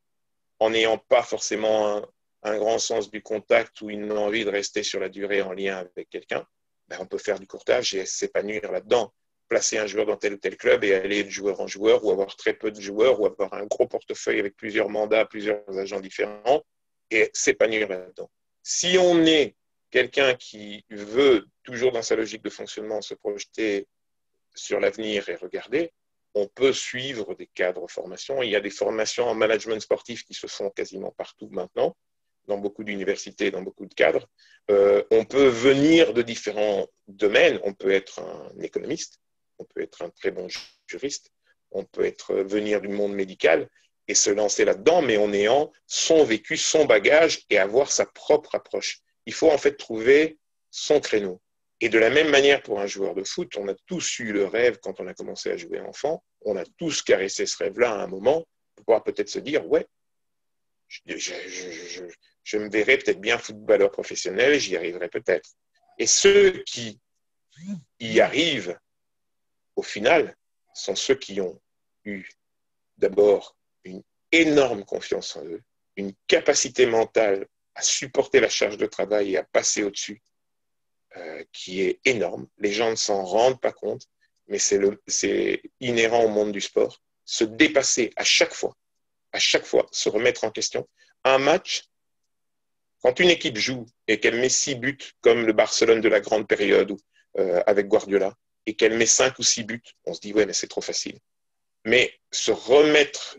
en n'ayant pas forcément un, un, grand sens du contact ou une envie de rester sur la durée en lien avec quelqu'un, ben on peut faire du courtage et s'épanouir là-dedans placer un joueur dans tel ou tel club et aller de joueur en joueur ou avoir très peu de joueurs ou avoir un gros portefeuille avec plusieurs mandats, plusieurs agents différents et s'épanouir là-dedans. Si on est quelqu'un qui veut toujours dans sa logique de fonctionnement se projeter sur l'avenir et regarder, on peut suivre des cadres formation. Il y a des formations en management sportif qui se font quasiment partout maintenant, dans beaucoup d'universités, dans beaucoup de cadres. Euh, on peut venir de différents domaines. On peut être un économiste, on peut être un très bon juriste, on peut être euh, venir du monde médical et se lancer là-dedans, mais en ayant son vécu, son bagage et avoir sa propre approche. Il faut en fait trouver son créneau. Et de la même manière pour un joueur de foot, on a tous eu le rêve quand on a commencé à jouer enfant, on a tous caressé ce rêve-là à un moment pour pouvoir peut-être se dire, ouais, je, je, je me verrai peut-être bien footballeur professionnel, j'y arriverai peut-être. Et ceux qui y arrivent au final, sont ceux qui ont eu d'abord une énorme confiance en eux, une capacité mentale à supporter la charge de travail et à passer au-dessus, euh, qui est énorme. Les gens ne s'en rendent pas compte, mais c'est inhérent au monde du sport. Se dépasser à chaque fois, à chaque fois, se remettre en question. Un match, quand une équipe joue et qu'elle met six buts, comme le Barcelone de la grande période euh, avec Guardiola, et qu'elle met cinq ou six buts, on se dit ouais, mais c'est trop facile. Mais se remettre,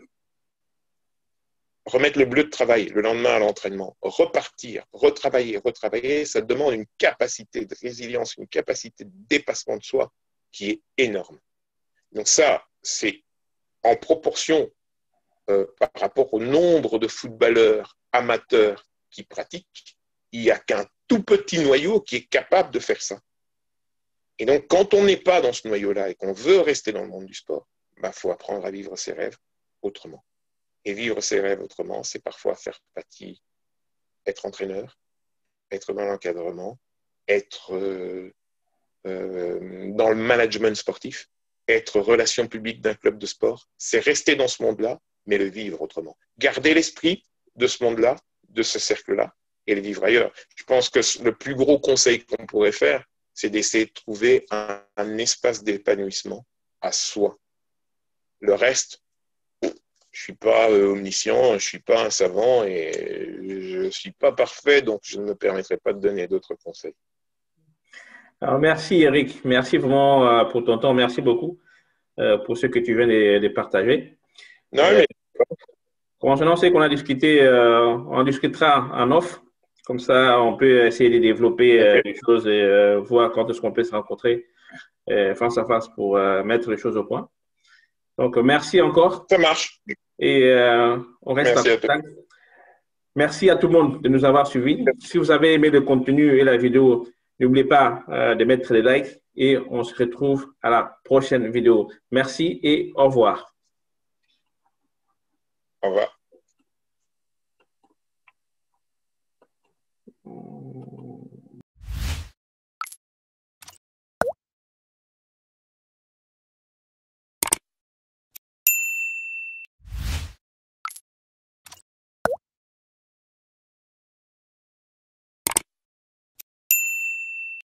remettre le bleu de travail le lendemain à l'entraînement, repartir, retravailler, retravailler, ça demande une capacité de résilience, une capacité de dépassement de soi qui est énorme. Donc ça, c'est en proportion euh, par rapport au nombre de footballeurs amateurs qui pratiquent, il n'y a qu'un tout petit noyau qui est capable de faire ça. Et donc, quand on n'est pas dans ce noyau-là et qu'on veut rester dans le monde du sport, il faut apprendre à vivre ses rêves autrement. Et vivre ses rêves autrement, c'est parfois faire partie, être entraîneur, être dans l'encadrement, être euh, euh, dans le management sportif, être relation publique d'un club de sport. C'est rester dans ce monde-là, mais le vivre autrement. Garder l'esprit de ce monde-là, de ce cercle-là, et le vivre ailleurs. Je pense que le plus gros conseil qu'on pourrait faire, c'est d'essayer de trouver un, un espace d'épanouissement à soi. Le reste, je suis pas euh, omniscient, je suis pas un savant et je suis pas parfait, donc je ne me permettrai pas de donner d'autres conseils. Alors, merci Eric, merci vraiment euh, pour ton temps, merci beaucoup euh, pour ce que tu viens de, partager. Non, mais... Concernant ce qu'on a discuté, on discutera en off, comme ça on peut essayer de développer des choses et voir quand est-ce qu'on peut se rencontrer face à face pour mettre les choses au point. Donc, merci encore. Ça marche. Et euh, on reste merci en contact. Merci à tout le monde de nous avoir suivis. Si vous avez aimé le contenu et la vidéo, n'oubliez pas euh, de mettre des likes et on se retrouve à la prochaine vidéo. Merci et au revoir. Au revoir. Mm.